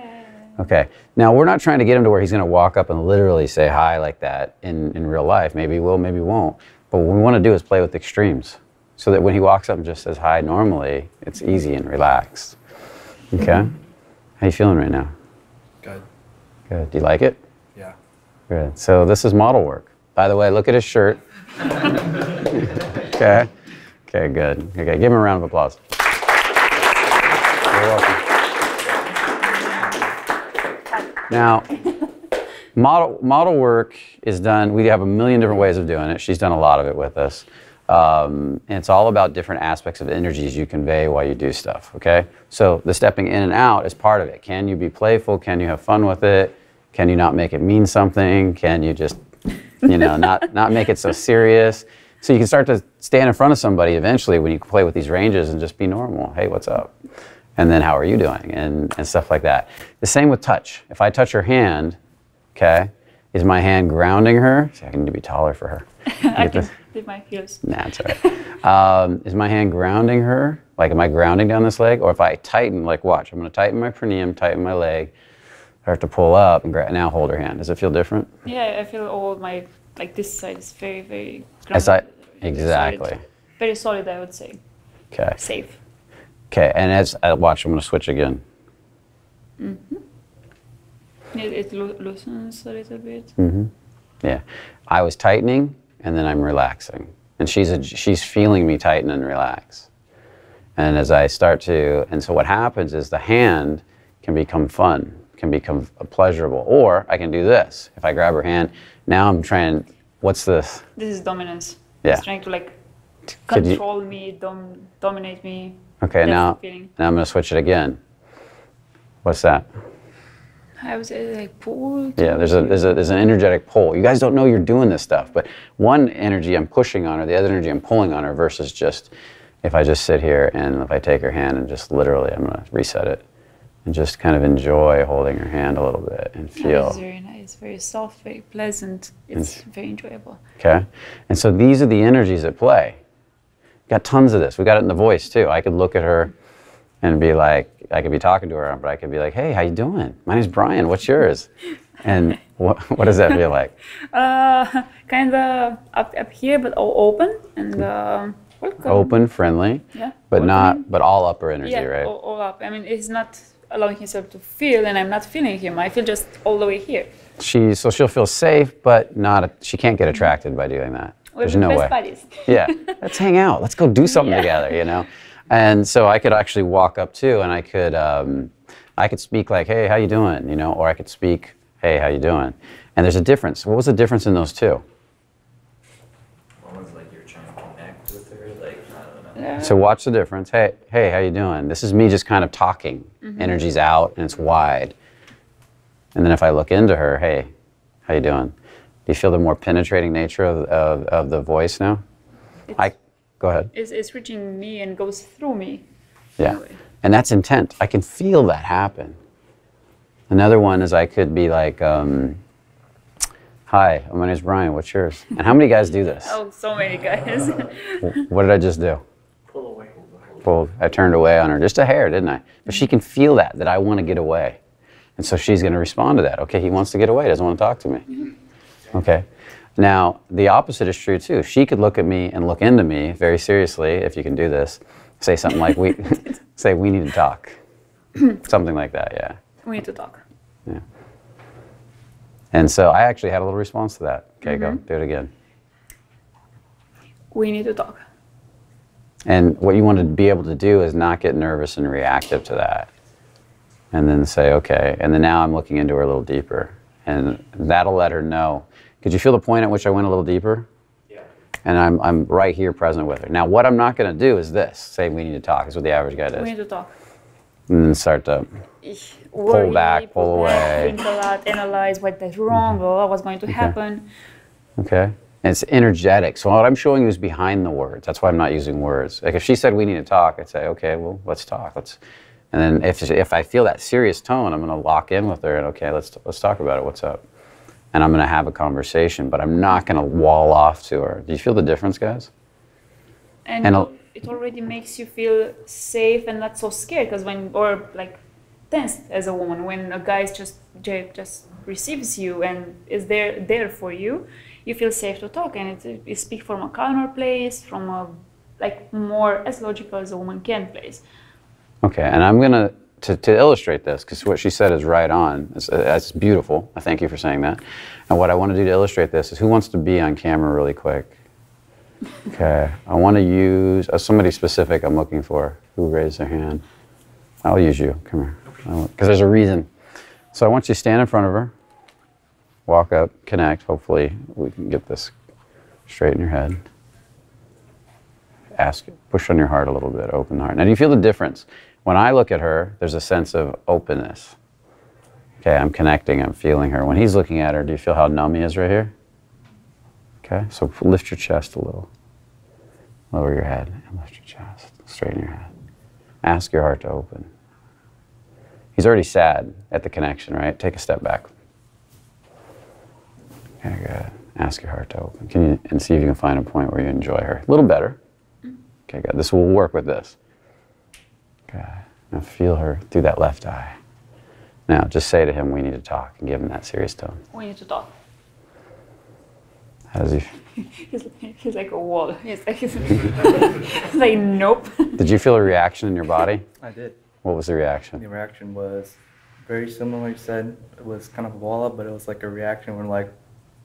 Okay. Now we're not trying to get him to where he's going to walk up and literally say hi like that in, in real life. Maybe he will, maybe he won't. But what we want to do is play with extremes, so that when he walks up and just says hi normally, it's easy and relaxed. Okay. How you feeling right now? Good. Good. Do you like it? Yeah. Good. So this is model work. By the way, look at his shirt. okay. Okay. Good. Okay. Give him a round of applause. Now, model model work is done. We have a million different ways of doing it. She's done a lot of it with us. Um, and it's all about different aspects of energies you convey while you do stuff. Okay. So the stepping in and out is part of it. Can you be playful? Can you have fun with it? Can you not make it mean something? Can you just, you know, not not make it so serious? So you can start to stand in front of somebody eventually when you play with these ranges and just be normal. Hey, what's up? And then how are you doing? And and stuff like that. The same with touch. If I touch her hand, okay, is my hand grounding her? See, I need to be taller for her. I can leave my heels. Nah, it's all right. Um, is my hand grounding her? Like, am I grounding down this leg? Or if I tighten, like, watch, I'm going to tighten my perineum, tighten my leg, start to pull up, and gra- now hold her hand. Does it feel different? Yeah, I feel all my like this side is very very. As I- grounded, exactly. Solid. Very solid, I would say. Okay. Safe. Okay, and as I watch, I'm going to switch again. It, it loo- loosens a little bit. Mhm. Yeah. I was tightening, and then I'm relaxing. And she's, a, she's feeling me tighten and relax. And as I start to, and so what happens is the hand can become fun, can become pleasurable. Or I can do this. If I grab her hand, now I'm trying, what's this? This is dominance. Yeah. It's trying to like Could you- control me, dom- dominate me. Okay, That's now, now I'm going to switch it again. What's that? I would uh, say like pull. Yeah, there's a, there's a there's an energetic pull. You guys don't know you're doing this stuff, but one energy I'm pushing on her, the other energy I'm pulling on her, versus just if I just sit here and if I take her hand and just literally I'm gonna reset it and just kind of enjoy holding her hand a little bit and feel. It's very nice, very soft, very pleasant. It's very enjoyable. Okay, and so these are the energies at play. Got tons of this. We got it in the voice too. I could look at her and be like, I could be talking to her, but I could be like, Hey, how you doing? My name's Brian. What's yours? And what what does that feel like? Uh, kind of up, up here, but all open and um welcome. Open, friendly. Yeah. But not, but all upper energy, Yeah, right? all, all up. I mean, he's not allowing himself to feel, and I'm not feeling him. I feel just all the way here. She, so she'll feel safe, but not, she can't get attracted by doing that. We're There's no best way. buddies. Yeah, let's hang out. Let's go do something Yeah. together, you know? And so I could actually walk up too, and I could, um, I could speak like, hey, how you doing? You know, or I could speak, hey, how you doing? And there's a difference. What was the difference in those two? One was like you're trying to connect with her, like I don't know. Yeah. So watch the difference. Hey, hey, how you doing? This is me just kind of talking. Energy's out and it's wide. And then if I look into her, hey, how you doing? Do you feel the more penetrating nature of, of, of the voice now? I, go ahead. It's, it's reaching me and goes through me. Yeah. Anyway. And that's intent. I can feel that happen. Another one is I could be like, um, hi, my name's Brian, what's yours? And how many guys do this? Oh, so many guys. What did I just do? Pull away. pulled, I turned away on her just a hair, didn't I? But she can feel that, that I want to get away. And so she's going to respond to that. Okay, he wants to get away, doesn't want to talk to me. Okay. Now, the opposite is true too. She could look at me and look into me very seriously, if you can do this, say something like, we, say, we need to talk. something like that, yeah. we need to talk. Yeah. And so I actually had a little response to that. Okay, go, mm-hmm. do it again. We need to talk. And what you want to be able to do is not get nervous and reactive to that. And then say, okay. And then now I'm looking into her a little deeper. And that'll let her know. Could you feel the point at which I went a little deeper? Yeah. And I'm, I'm right here present with her. Now, what I'm not going to do is this say, we need to talk, is what the average guy does. We need to talk. And then start to, Worry, back, pull away. Think a lot, analyze what is mm-hmm. wrong, or what's going to happen. okay? And it's energetic. So what I'm showing you is behind the words. That's why I'm not using words. Like if she said we need to talk, I'd say, okay, well, let's talk. Let's, and then if, if I feel that serious tone, I'm going to lock in with her and okay, let's let's talk about it. What's up? And I'm going to have a conversation, but I'm not going to wall off to her. Do you feel the difference, guys? And, And it a- al- it already makes you feel safe and not so scared because when, or like tensed as a woman, when a guy is just just receives you and is there there for you, you feel safe to talk and it, you speak from a calmer place, from a like more as logical as a woman can place. Okay, and I'm going to to to illustrate this because what she said is right on. It's, uh, that's beautiful. I thank you for saying that. And what I want to do to illustrate this is who wants to be on camera really quick? Okay, I want to use uh, somebody specific I'm looking for. Who raised their hand? I'll use you. Come here. Because there's a reason. So I want you to stand in front of her, walk up, connect. Hopefully, we can get this straight in your head. Ask, push on your heart a little bit, open the heart. Now, do you feel the difference? When I look at her, there's a sense of openness. Okay, I'm connecting, I'm feeling her. When he's looking at her, do you feel how numb he is right here? Okay, so lift your chest a little. Lower your head and lift your chest. Straighten your head. Ask your heart to open. He's already sad at the connection, right? Take a step back. Okay, good. Ask your heart to open. Can you and see if you can find a point where you enjoy her a little better. Mm-hmm. Okay, good. This will work with this. Okay. Now feel her through that left eye. Now just say to him, "We need to talk," and give him that serious tone. We need to talk. How does he? He's, he's like a wall. He's like, he's like nope. Did you feel a reaction in your body? I did. What was the reaction? The reaction? reaction was very similar. You said it was kind of a wall up, but it was like a reaction when like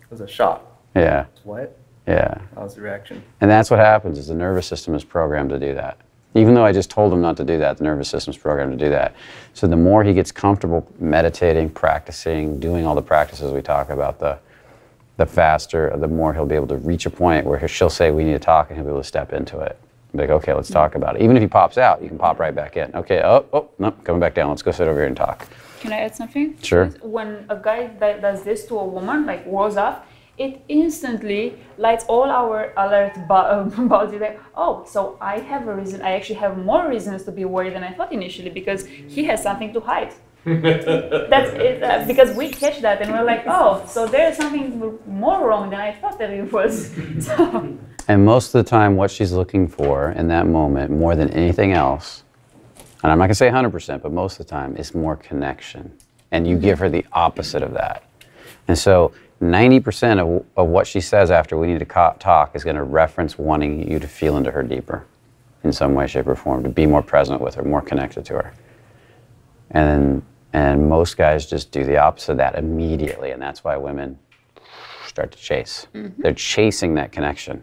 it was a shock. Yeah, What? yeah. That was the reaction. And that's what happens is the nervous system is programmed to do that. Even though I just told him not to do that, the nervous system's programmed to do that. So the more he gets comfortable meditating, practicing, doing all the practices we talk about, the the faster, the more he'll be able to reach a point where she'll say, "We need to talk," and he'll be able to step into it. Be like, "Okay, let's talk about it." Even if he pops out, you can pop right back in. Okay, oh, oh, no, coming back down. Let's go sit over here and talk. Can I add something? Sure. When a guy that does this to a woman, like rolls up, it instantly lights all our alert bu- body. Like, oh, so I have a reason. I actually have more reasons to be worried than I thought initially because he has something to hide. That's it, uh, because we catch that and we're like, oh, so there's something more wrong than I thought that it was. So, And most of the time, what she's looking for in that moment, more than anything else, and I'm not going to say 100%, but most of the time, is more connection. And you give her the opposite of that. And so 90% of, of what she says after we need to co- talk is going to reference wanting you to feel into her deeper in some way, shape, or form, to be more present with her, more connected to her. And, and most guys just do the opposite of that immediately. And that's why women start to chase. They're chasing that connection.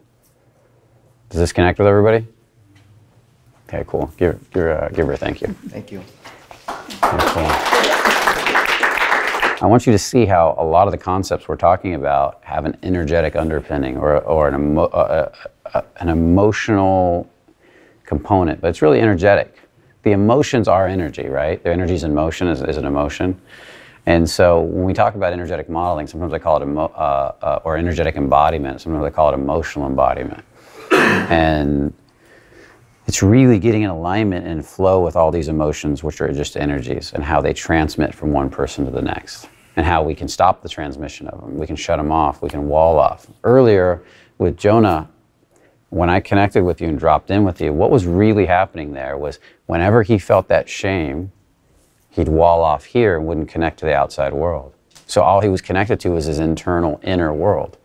Does this connect with everybody? Okay, cool. Give, give, her, uh, give her a thank you. Thank you. I want you to see how a lot of the concepts we're talking about have an energetic underpinning or, or an, emo, uh, uh, uh, an emotional component, but it's really energetic. The emotions are energy, right? The energy is in motion, is, is an emotion. And so when we talk about energetic modeling, sometimes I call it emo, uh, uh, or energetic embodiment, sometimes I call it emotional embodiment. and it's really getting in alignment and flow with all these emotions, which are just energies, and how they transmit from one person to the next, and how we can stop the transmission of them. We can shut them off, we can wall off. Earlier with Jonah, when I connected with you and dropped in with you, what was really happening there was whenever he felt that shame, he'd wall off here and wouldn't connect to the outside world. So all he was connected to was his internal inner world.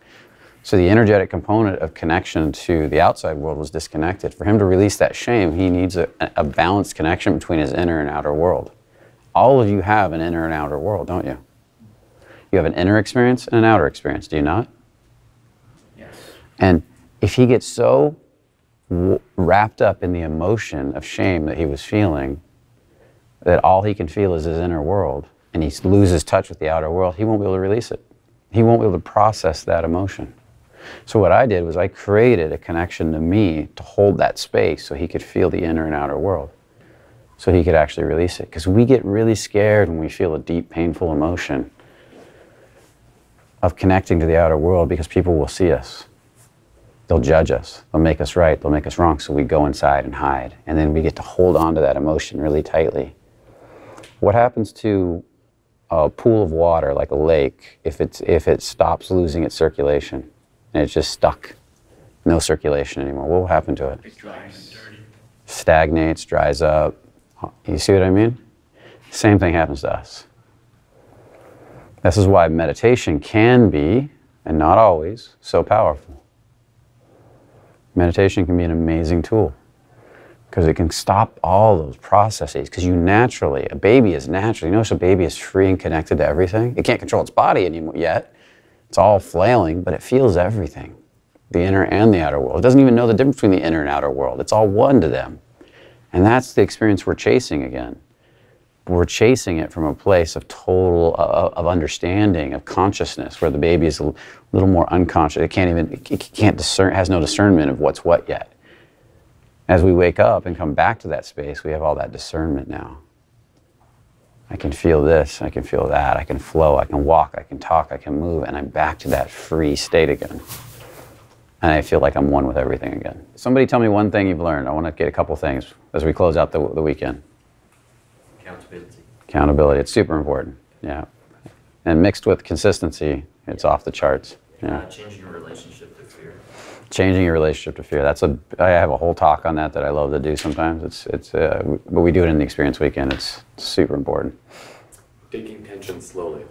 So the energetic component of connection to the outside world was disconnected. For him to release that shame, he needs a, a balanced connection between his inner and outer world. All of you have an inner and outer world, don't you? You have an inner experience and an outer experience, do you not? Yes. And if he gets so wrapped up in the emotion of shame that he was feeling, that all he can feel is his inner world, and he loses touch with the outer world, he won't be able to release it. He won't be able to process that emotion. So what I did was I created a connection to me to hold that space so he could feel the inner and outer world. So he could actually release it. Because we get really scared when we feel a deep, painful emotion of connecting to the outer world because people will see us. They'll judge us. They'll make us right. They'll make us wrong. So we go inside and hide. And then we get to hold on to that emotion really tightly. What happens to a pool of water, like a lake, if, it's, if it stops losing its circulation and it's just stuck, no circulation anymore? What will happen to it? It dries. Stagnates, dries up. You see what I mean? Same thing happens to us. This is why meditation can be, and not always, so powerful. Meditation can be an amazing tool because it can stop all those processes. Because you naturally, a baby is naturally, you notice a baby is free and connected to everything. It can't control its body anymore yet. It's all flailing, but it feels everything the inner and the outer world. It doesn't even know the difference between the inner and outer world. It's all one to them. And that's the experience we're chasing again. We're chasing it from a place of total uh, of understanding, of consciousness, where the baby is a little more unconscious. It can't even, it can't discern, has no discernment of what's what yet. As we wake up and come back to that space, we have all that discernment now. I can feel this, I can feel that, I can flow, I can walk, I can talk, I can move, and I'm back to that free state again. And I feel like I'm one with everything again. Somebody tell me one thing you've learned. I want to get a couple things as we close out the, the weekend. Accountability. Accountability, it's super important. Yeah. And mixed with consistency, it's off the charts. Yeah. Uh, changing your relationship to fear. Changing your relationship to fear. That's a i have a whole talk on that that i love to do sometimes. It's it's uh, but we do it in the experience weekend. It's super important. Taking tension slowly.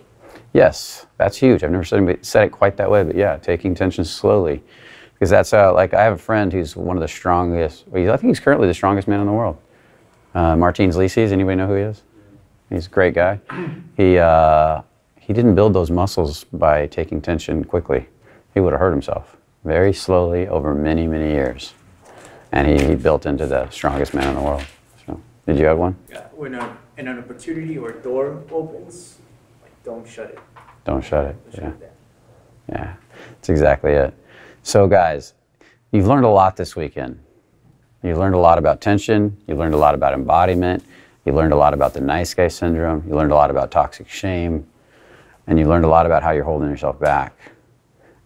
yes that's huge. I've never said, anybody, said it quite that way but yeah taking tension slowly. Because that's uh, like i have a friend who's one of the strongest well, i think he's currently the strongest man in the world. Uh, Martins Licis. anybody know who he is? He's a great guy. He uh, he didn't build those muscles by taking tension quickly. He would have hurt himself very slowly over many many years and he, he built into the strongest man in the world so did you have one Yeah, when a, an opportunity or door opens, like don't shut it. don't shut it Don't shut yeah it. Yeah, that's exactly it. So, guys, you've learned a lot this weekend. You learned a lot about tension. You learned a lot about embodiment. You learned a lot about the nice guy syndrome. You learned a lot about toxic shame. And you learned a lot about how you're holding yourself back.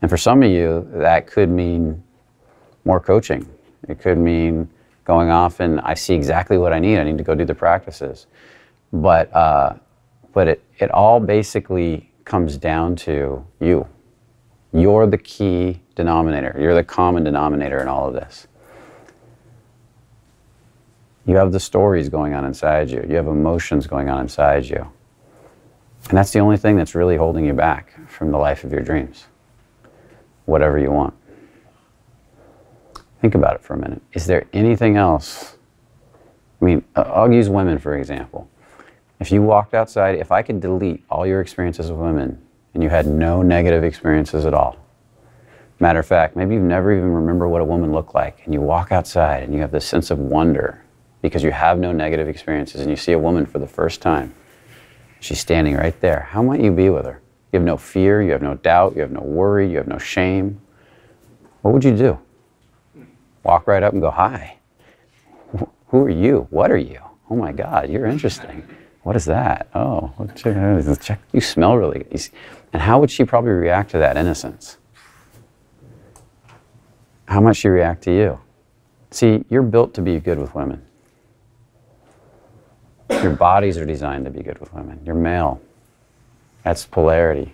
And for some of you, that could mean more coaching. It could mean going off and I see exactly what I need. I need to go do the practices. But, uh, but it, it all basically comes down to you. You're the key denominator. You're the common denominator in all of this. You have the stories going on inside you. You have emotions going on inside you. And that's the only thing that's really holding you back from the life of your dreams. Whatever you want. Think about it for a minute. Is there anything else? I mean, uh, I'll use women for example. If you walked outside, if I could delete all your experiences with women and you had no negative experiences at all, matter of fact, maybe you never even remember what a woman looked like, and you walk outside and you have this sense of wonder because you have no negative experiences and you see a woman for the first time. She's standing right there. How might you be with her? You have no fear, you have no doubt, you have no worry, you have no shame. What would you do? Walk right up and go, Hi. Who are you? What are you? Oh my God, you're interesting. What is that? Oh, check, check, you smell really good. And how would she probably react to that innocence? How might she react to you? See, you're built to be good with women. Your bodies are designed to be good with women. You're male. That's polarity.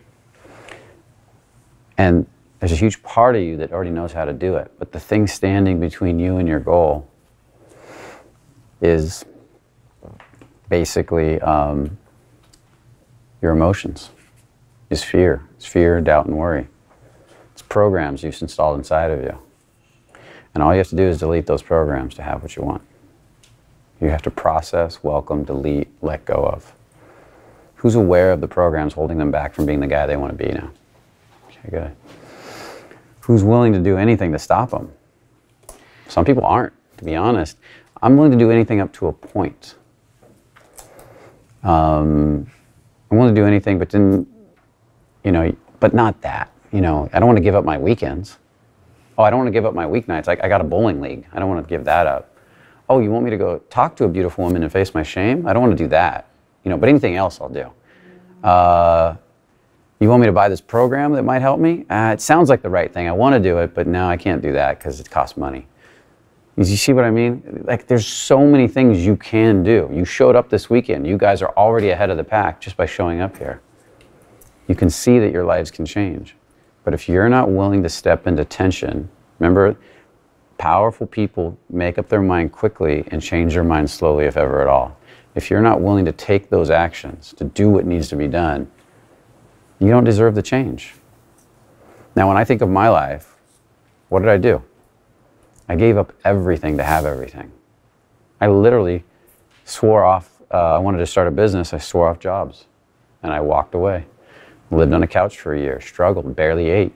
And there's a huge part of you that already knows how to do it. But the thing standing between you and your goal is basically um, your emotions, is fear. It's fear, doubt, and worry. It's programs you've installed inside of you. And all you have to do is delete those programs to have what you want. You have to process, welcome, delete, let go of. Who's aware of the programs holding them back from being the guy they want to be now? Okay, good. Who's willing to do anything to stop them? Some people aren't, to be honest. I'm willing to do anything up to a point. Um, I'm willing to do anything, but then, you know, but not that. You know, I don't want to give up my weekends. Oh, I don't want to give up my weeknights. Like I got a bowling league. I don't want to give that up. Oh, you want me to go talk to a beautiful woman and face my shame? I don't want to do that. You know, but anything else I'll do. Uh, you want me to buy this program that might help me? Uh, it sounds like the right thing. I want to do it, but now I can't do that because it costs money. You see what I mean? Like, there's so many things you can do. You showed up this weekend. You guys are already ahead of the pack just by showing up here. You can see that your lives can change. But if you're not willing to step into tension, remember, powerful people make up their mind quickly and change their mind slowly, if ever at all. If you're not willing to take those actions, to do what needs to be done, you don't deserve the change. Now, when I think of my life, what did I do? I gave up everything to have everything. I literally swore off, uh, I wanted to start a business, I swore off jobs. And I walked away. Lived on a couch for a year, struggled, barely ate.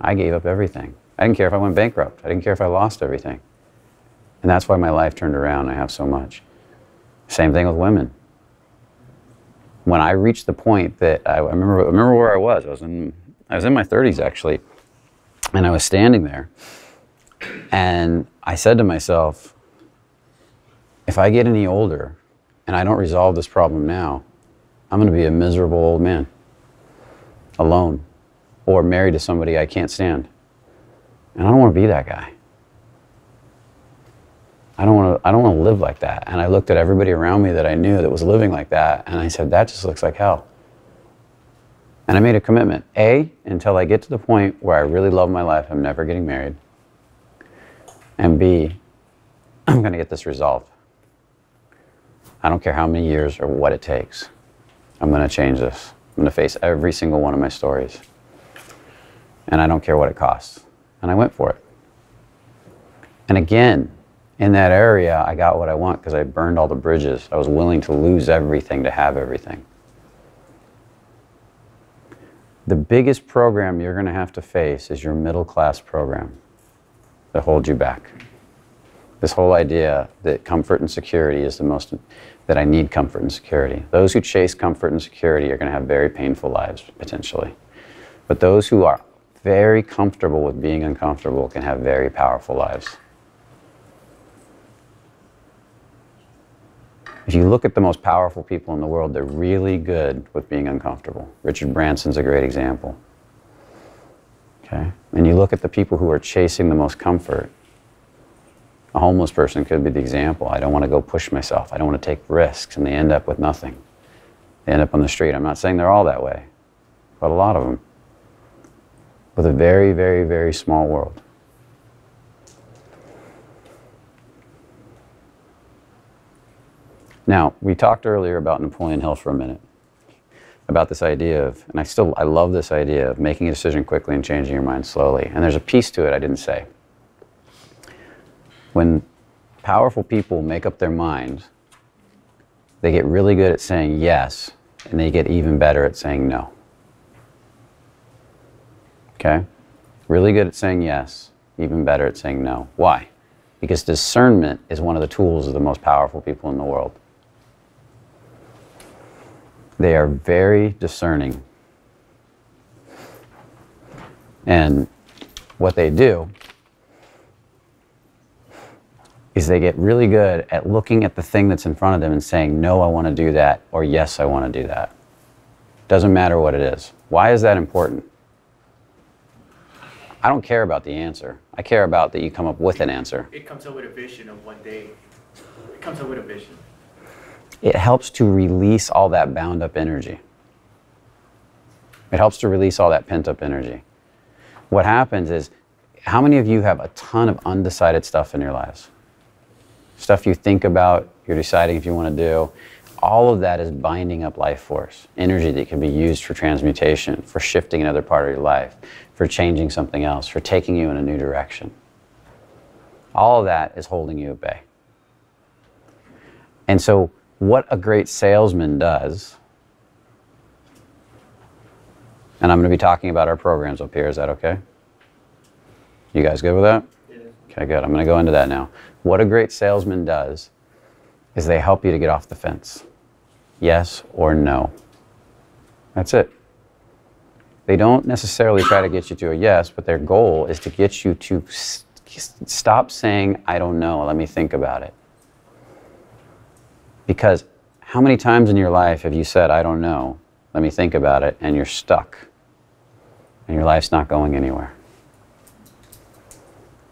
I gave up everything. I didn't care if I went bankrupt. I didn't care if I lost everything. And that's why my life turned around. I have so much. Same thing with women. When I reached the point that I, remember, I remember where I was. I was in, I was in my 30s actually, and I was standing there, and I said to myself, if I get any older and I don't resolve this problem now, I'm going to be a miserable old man, alone, or married to somebody I can't stand. And I don't want to be that guy. I don't want to I don't want to live like that. And I looked at everybody around me that I knew that was living like that and I said that just looks like hell. And I made a commitment. A, until I get to the point where I really love my life, I'm never getting married. And B, I'm going to get this resolved. I don't care how many years or what it takes. I'm going to change this. I'm going to face every single one of my stories. And I don't care what it costs. And I went for it. And again, in that area, I got what I want because I burned all the bridges. I was willing to lose everything to have everything. The biggest program you're going to have to face is your middle class program that holds you back. This whole idea that comfort and security is the most, that I need comfort and security. Those who chase comfort and security are going to have very painful lives, potentially. But those who are very comfortable with being uncomfortable can have very powerful lives. If you look at the most powerful people in the world, they're really good with being uncomfortable. Richard Branson's a great example. Okay? And you look at the people who are chasing the most comfort. A homeless person could be the example. I don't want to go push myself. I don't want to take risks, and they end up with nothing. They end up on the street. I'm not saying they're all that way, but a lot of them. With a very, very, very small world. Now, we talked earlier about Napoleon Hill for a minute, about this idea of, and I still, I love this idea of making a decision quickly and changing your mind slowly. And there's a piece to it I didn't say. When powerful people make up their minds, they get really good at saying yes, and they get even better at saying no. Okay? Really good at saying yes, even better at saying no. Why? Because discernment is one of the tools of the most powerful people in the world. They are very discerning. And what they do is they get really good at looking at the thing that's in front of them and saying, no, I want to do that, or yes, I want to do that. Doesn't matter what it is. Why is that important? I don't care about the answer. I care about that you come up with an answer. It comes up with a vision of one day. It comes up with a vision it helps to release all that bound up energy. It helps to release all that pent up energy. What happens is, how many of you have a ton of undecided stuff in your lives? Stuff you think about, you're deciding if you want to do. All of that is binding up life force, energy that can be used for transmutation, for shifting another part of your life, for changing something else, for taking you in a new direction. All of that is holding you at bay. And so, what a great salesman does, and I'm going to be talking about our programs up here. Is that okay? You guys good with that? Yeah. Okay, good. I'm going to go into that now. What a great salesman does is they help you to get off the fence. Yes or no. That's it. They don't necessarily try to get you to a yes, but their goal is to get you to stop saying, I don't know, let me think about it. Because how many times in your life have you said, I don't know, let me think about it, and you're stuck, and your life's not going anywhere?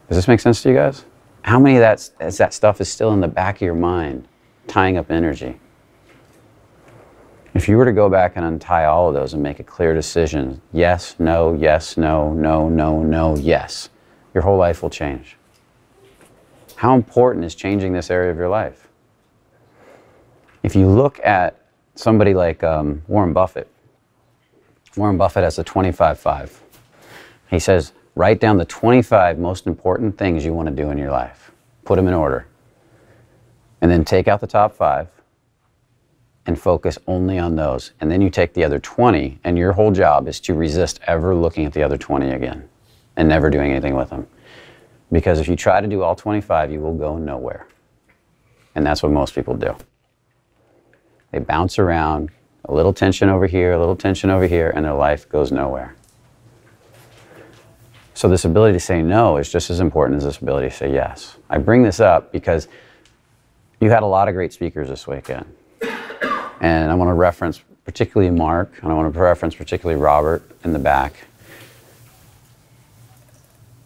Does this make sense to you guys? How many of that, that stuff is still in the back of your mind, tying up energy? If you were to go back and untie all of those and make a clear decision yes, no, yes, no, no, no, no, yes your whole life will change. How important is changing this area of your life? If you look at somebody like um, Warren Buffett, Warren Buffett has a 25 5. He says, write down the 25 most important things you want to do in your life, put them in order, and then take out the top five and focus only on those. And then you take the other 20, and your whole job is to resist ever looking at the other 20 again and never doing anything with them. Because if you try to do all 25, you will go nowhere. And that's what most people do. They bounce around, a little tension over here, a little tension over here, and their life goes nowhere. So, this ability to say no is just as important as this ability to say yes. I bring this up because you had a lot of great speakers this weekend. And I want to reference particularly Mark, and I want to reference particularly Robert in the back.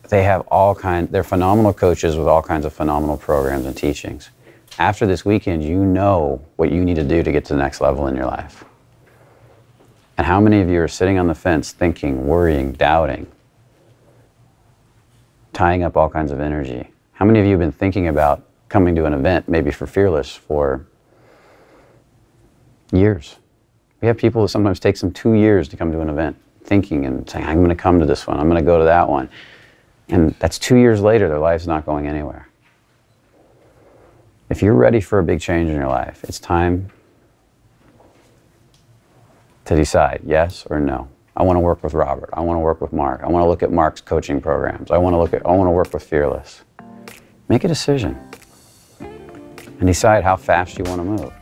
They have all kind. They're phenomenal coaches with all kinds of phenomenal programs and teachings. After this weekend, you know what you need to do to get to the next level in your life. And how many of you are sitting on the fence thinking, worrying, doubting, tying up all kinds of energy? How many of you have been thinking about coming to an event, maybe for Fearless, for years? We have people that sometimes takes them two years to come to an event, thinking and saying, I'm going to come to this one, I'm going to go to that one. And that's two years later, their life's not going anywhere. If you're ready for a big change in your life, it's time to decide yes or no. I want to work with Robert. I want to work with Mark. I want to look at Mark's coaching programs. I want to look at I want to work with Fearless. Make a decision and decide how fast you want to move.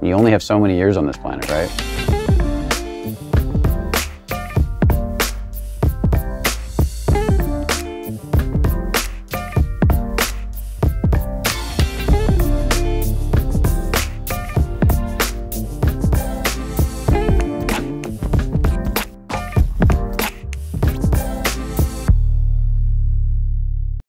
You only have so many years on this planet, right?